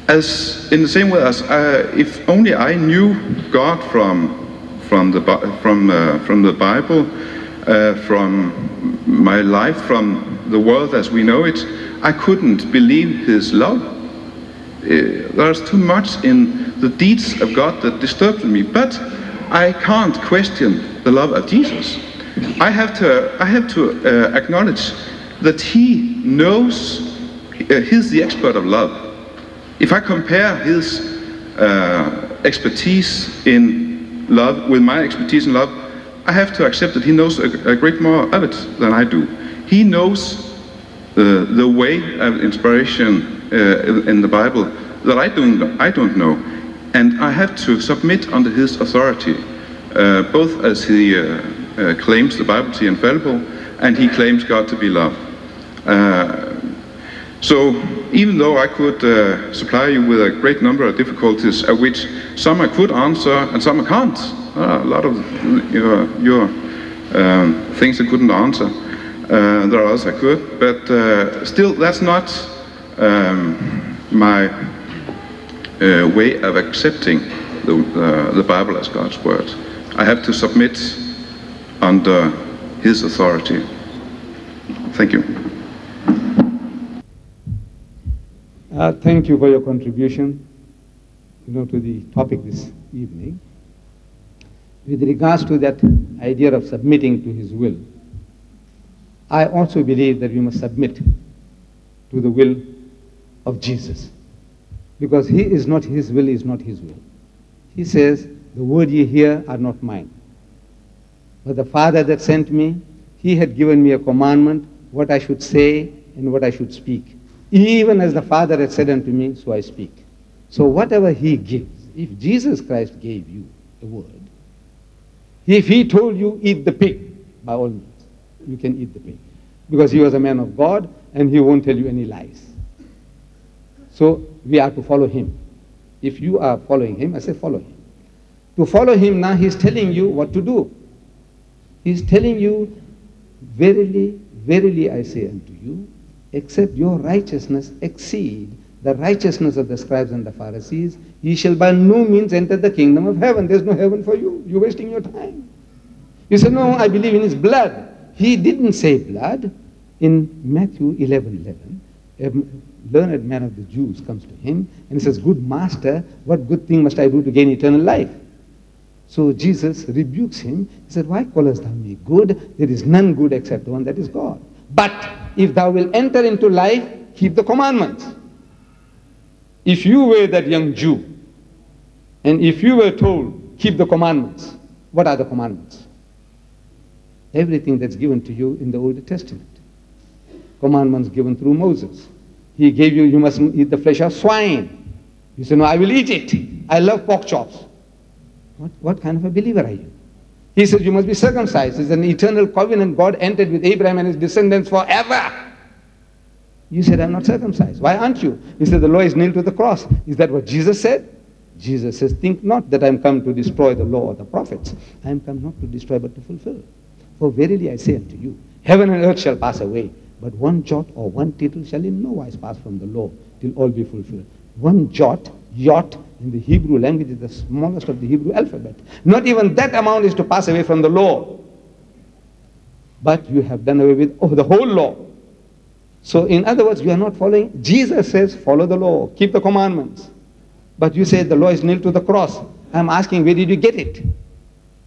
As in the same way as uh, if only I knew God from from the from uh, from the Bible, uh, from my life, from the world as we know it, I couldn't believe His love. Uh, there's too much in the deeds of God that disturbs me, but I can't question the love of Jesus. I have to, I have to uh, acknowledge that He knows, uh, He's the expert of love. If I compare His uh, expertise in love with my expertise in love, I have to accept that He knows a, a great more of it than I do. He knows uh, the way of inspiration uh, in the Bible that I don't, I don't know. And I have to submit under his authority, uh, both as he uh, uh, claims the Bible to be infallible and he claims God to be love. Uh, so even though I could uh, supply you with a great number of difficulties, of which some I could answer and some I can't, uh, a lot of your, your um, things I couldn't answer. Uh, there are others I could, but uh, still, that's not um, my uh, way of accepting the, uh, the Bible as God's word. I have to submit under His authority. Thank you. Uh, thank you for your contribution you know, to the topic this evening. With regards to that idea of submitting to His will, I also believe that we must submit to the will of Jesus. Because He is not His will, is not His will. He says, The word ye hear are not mine. But the Father that sent me, He had given me a commandment, what I should say and what I should speak. Even as the Father had said unto me, so I speak. So whatever He gives, if Jesus Christ gave you a word, if He told you, eat the pig, by all means, you can eat the pig. Because He was a man of God and He won't tell you any lies. So we are to follow Him. If you are following Him, I say follow Him. To follow Him now, He's telling you what to do. He's telling you, Verily, verily I say unto you, except your righteousness exceed the righteousness of the scribes and the Pharisees, ye shall by no means enter the kingdom of heaven. There's no heaven for you. You're wasting your time. You say, No, I believe in his blood. He didn't say blood. In Matthew 11 11, a learned man of the Jews comes to him and he says, Good master, what good thing must I do to gain eternal life? So Jesus rebukes him. He said, Why callest thou me good? There is none good except the one that is God. But if thou wilt enter into life, keep the commandments. If you were that young Jew, and if you were told, keep the commandments, what are the commandments? Everything that's given to you in the Old Testament. Commandments given through Moses. He gave you, you mustn't eat the flesh of swine. You say, no, I will eat it. I love pork chops. What, what kind of a believer are you? He says, You must be circumcised. It's an eternal covenant God entered with Abraham and his descendants forever. You said, I'm not circumcised. Why aren't you? He said, The law is nailed to the cross. Is that what Jesus said? Jesus says, Think not that I am come to destroy the law or the prophets. I am come not to destroy but to fulfill. For verily I say unto you, heaven and earth shall pass away, but one jot or one tittle shall in no wise pass from the law till all be fulfilled. One jot, jot, in the Hebrew language is the smallest of the Hebrew alphabet. Not even that amount is to pass away from the law. But you have done away with oh, the whole law. So, in other words, you are not following. Jesus says, follow the law, keep the commandments. But you say the law is nailed to the cross. I'm asking, where did you get it?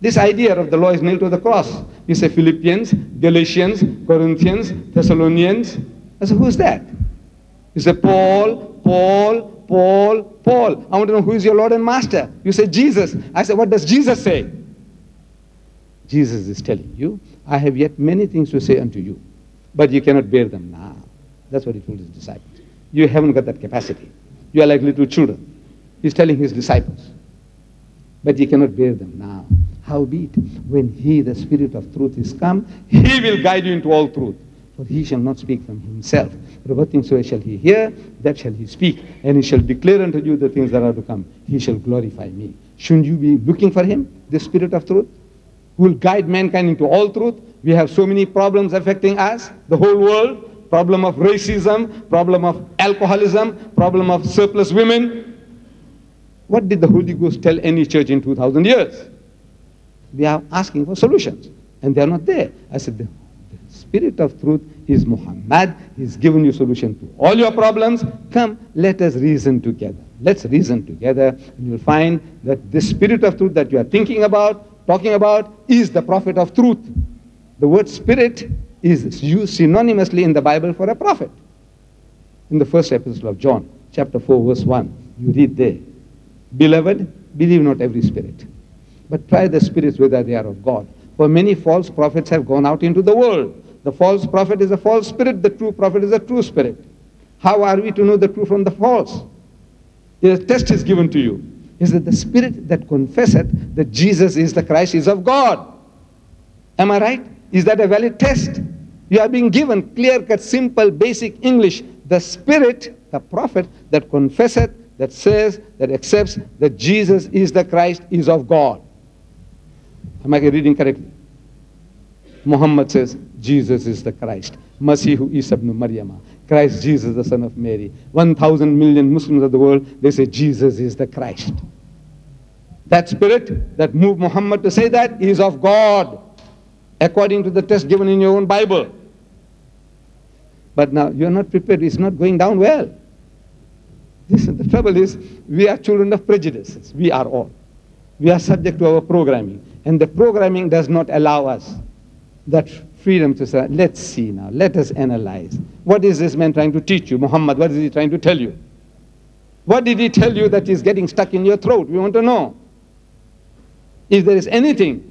This idea of the law is nailed to the cross. You say Philippians, Galatians, Corinthians, Thessalonians. I say, who's that? You say Paul, Paul, Paul, Paul. I want to know who is your Lord and Master. You say Jesus. I say, what does Jesus say? Jesus is telling you, I have yet many things to say unto you, but you cannot bear them now. That's what he told his disciples. You haven't got that capacity. You are like little children. He's telling his disciples, but you cannot bear them now. Howbeit, when he, the Spirit of truth, is come, he will guide you into all truth. For he shall not speak from himself. But what things so shall he hear, that shall he speak. And he shall declare unto you the things that are to come. He shall glorify me. Shouldn't you be looking for him, the Spirit of truth, who will guide mankind into all truth? We have so many problems affecting us, the whole world. Problem of racism, problem of alcoholism, problem of surplus women. What did the Holy Ghost tell any church in 2000 years? We are asking for solutions, and they are not there. I said, Spirit of truth is Muhammad. He's given you solution to all your problems. Come, let us reason together. Let's reason together, and you'll find that the Spirit of truth that you are thinking about, talking about, is the prophet of truth. The word spirit is used synonymously in the Bible for a prophet. In the first epistle of John, chapter 4, verse 1, you read there, Beloved, believe not every spirit, but try the spirits whether they are of God. For many false prophets have gone out into the world. The false prophet is a false spirit, the true prophet is a true spirit. How are we to know the true from the false? A test is given to you. Is that the spirit that confesseth that Jesus is the Christ is of God? Am I right? Is that a valid test? You are being given clear cut, simple, basic English. The spirit, the prophet that confesseth, that says, that accepts that Jesus is the Christ is of God. Am I reading correctly? Muhammad says, Jesus is the Christ. Masihu Isa ibn Maryama. Christ Jesus, the son of Mary. 1,000 million Muslims of the world, they say Jesus is the Christ. That spirit that moved Muhammad to say that is of God, according to the test given in your own Bible. But now you're not prepared, it's not going down well. Listen, the trouble is, we are children of prejudices. We are all. We are subject to our programming. And the programming does not allow us that freedom to say, let's see now, let us analyze. What is this man trying to teach you? Muhammad, what is he trying to tell you? What did he tell you that is getting stuck in your throat? We want to know. If there is anything,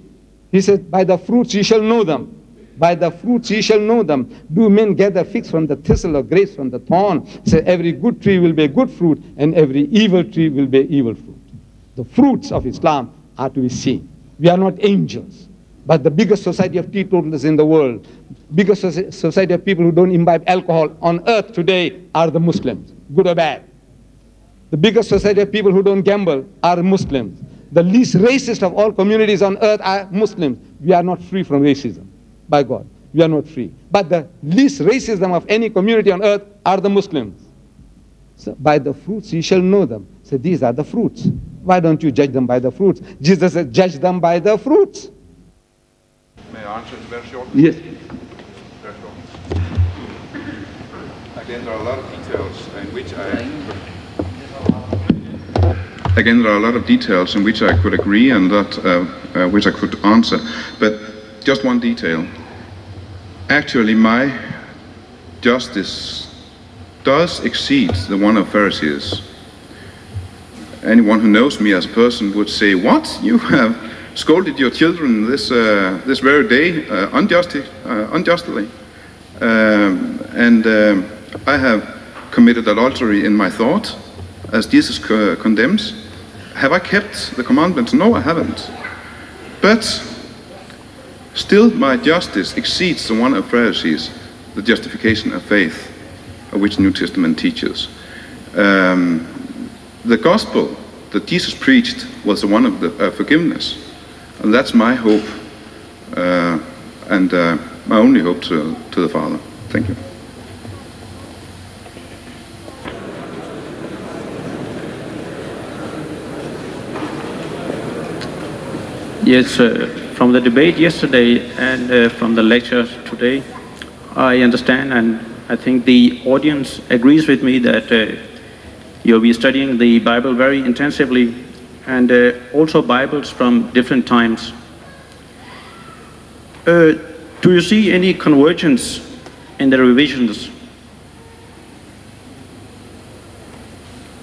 he said, by the fruits ye shall know them. By the fruits ye shall know them. Do men gather figs from the thistle or grapes from the thorn? He said, every good tree will bear good fruit, and every evil tree will bear evil fruit. The fruits of Islam are to be seen. We are not angels. But the biggest society of teetotalers in the world, biggest society of people who don't imbibe alcohol on earth today are the Muslims, good or bad. The biggest society of people who don't gamble are Muslims. The least racist of all communities on earth are Muslims. We are not free from racism, by God. We are not free. But the least racism of any community on earth are the Muslims. So by the fruits you shall know them. So these are the fruits. Why don't you judge them by the fruits? Jesus said, judge them by the fruits. May I answer very short? Yes. Very short. Again, there are a lot of details in which I. Again, there are a lot of details in which I could agree and that uh, uh, which I could answer. But just one detail. Actually, my justice does exceed the one of Pharisees. Anyone who knows me as a person would say, "What? You have scolded your children this uh, this very day uh, unjustly, uh, unjustly, um, and um, I have committed adultery in my thought, as Jesus co- condemns. Have I kept the commandments? No, I haven't. But still, my justice exceeds the one of Pharisees, the justification of faith, of which New Testament teaches. Um, the gospel that Jesus preached was the one of the uh, forgiveness. And that's my hope uh, and uh, my only hope to, to the Father. Thank you. Yes, uh, from the debate yesterday and uh, from the lecture today, I understand and I think the audience agrees with me that uh, you'll be studying the Bible very intensively and uh, also Bibles from different times. Uh, do you see any convergence in the revisions?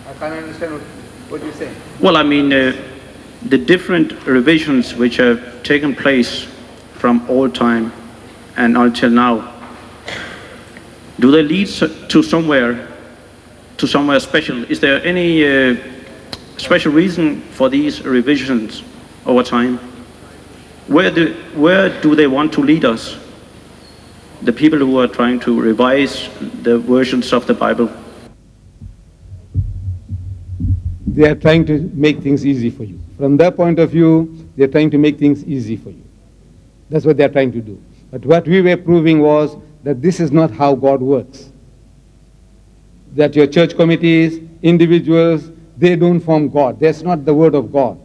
I can't understand what, you're saying. Well, I mean, uh, the different revisions which have taken place from old time and until now, do they lead to somewhere, to somewhere special? Is there any uh, special reason for these revisions over time? Where do, where do they want to lead us? The people who are trying to revise the versions of the Bible. They are trying to make things easy for you. From their point of view, they're trying to make things easy for you. That's what they're trying to do. But what we were proving was that this is not how God works. That your church committees, individuals, they don't form God. That's not the word of God.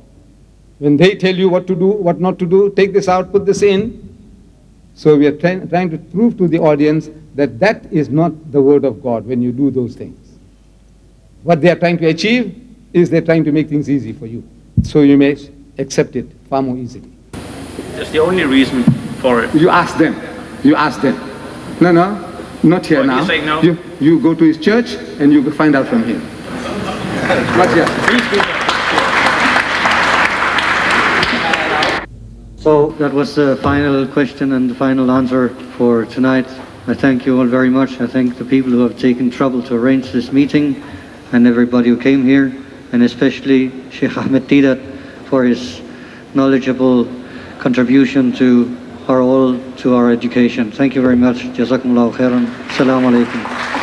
When they tell you what to do, what not to do, take this out, put this in. So we are try- trying to prove to the audience that that is not the word of God when you do those things. What they are trying to achieve is they're trying to make things easy for you. So you may accept it far more easily. That's the only reason for it. You ask them. You ask them. No, no, not here What, now. saying no? You, you go to his church and you find out from him. So that was the final question and the final answer for tonight. I thank you all very much. I thank the people who have taken trouble to arrange this meeting and everybody who came here, and especially Sheikh Ahmed Deedat for his knowledgeable contribution to our all to our education. Thank you very much. Jazakumullahu khairan. Assalamu alaikum.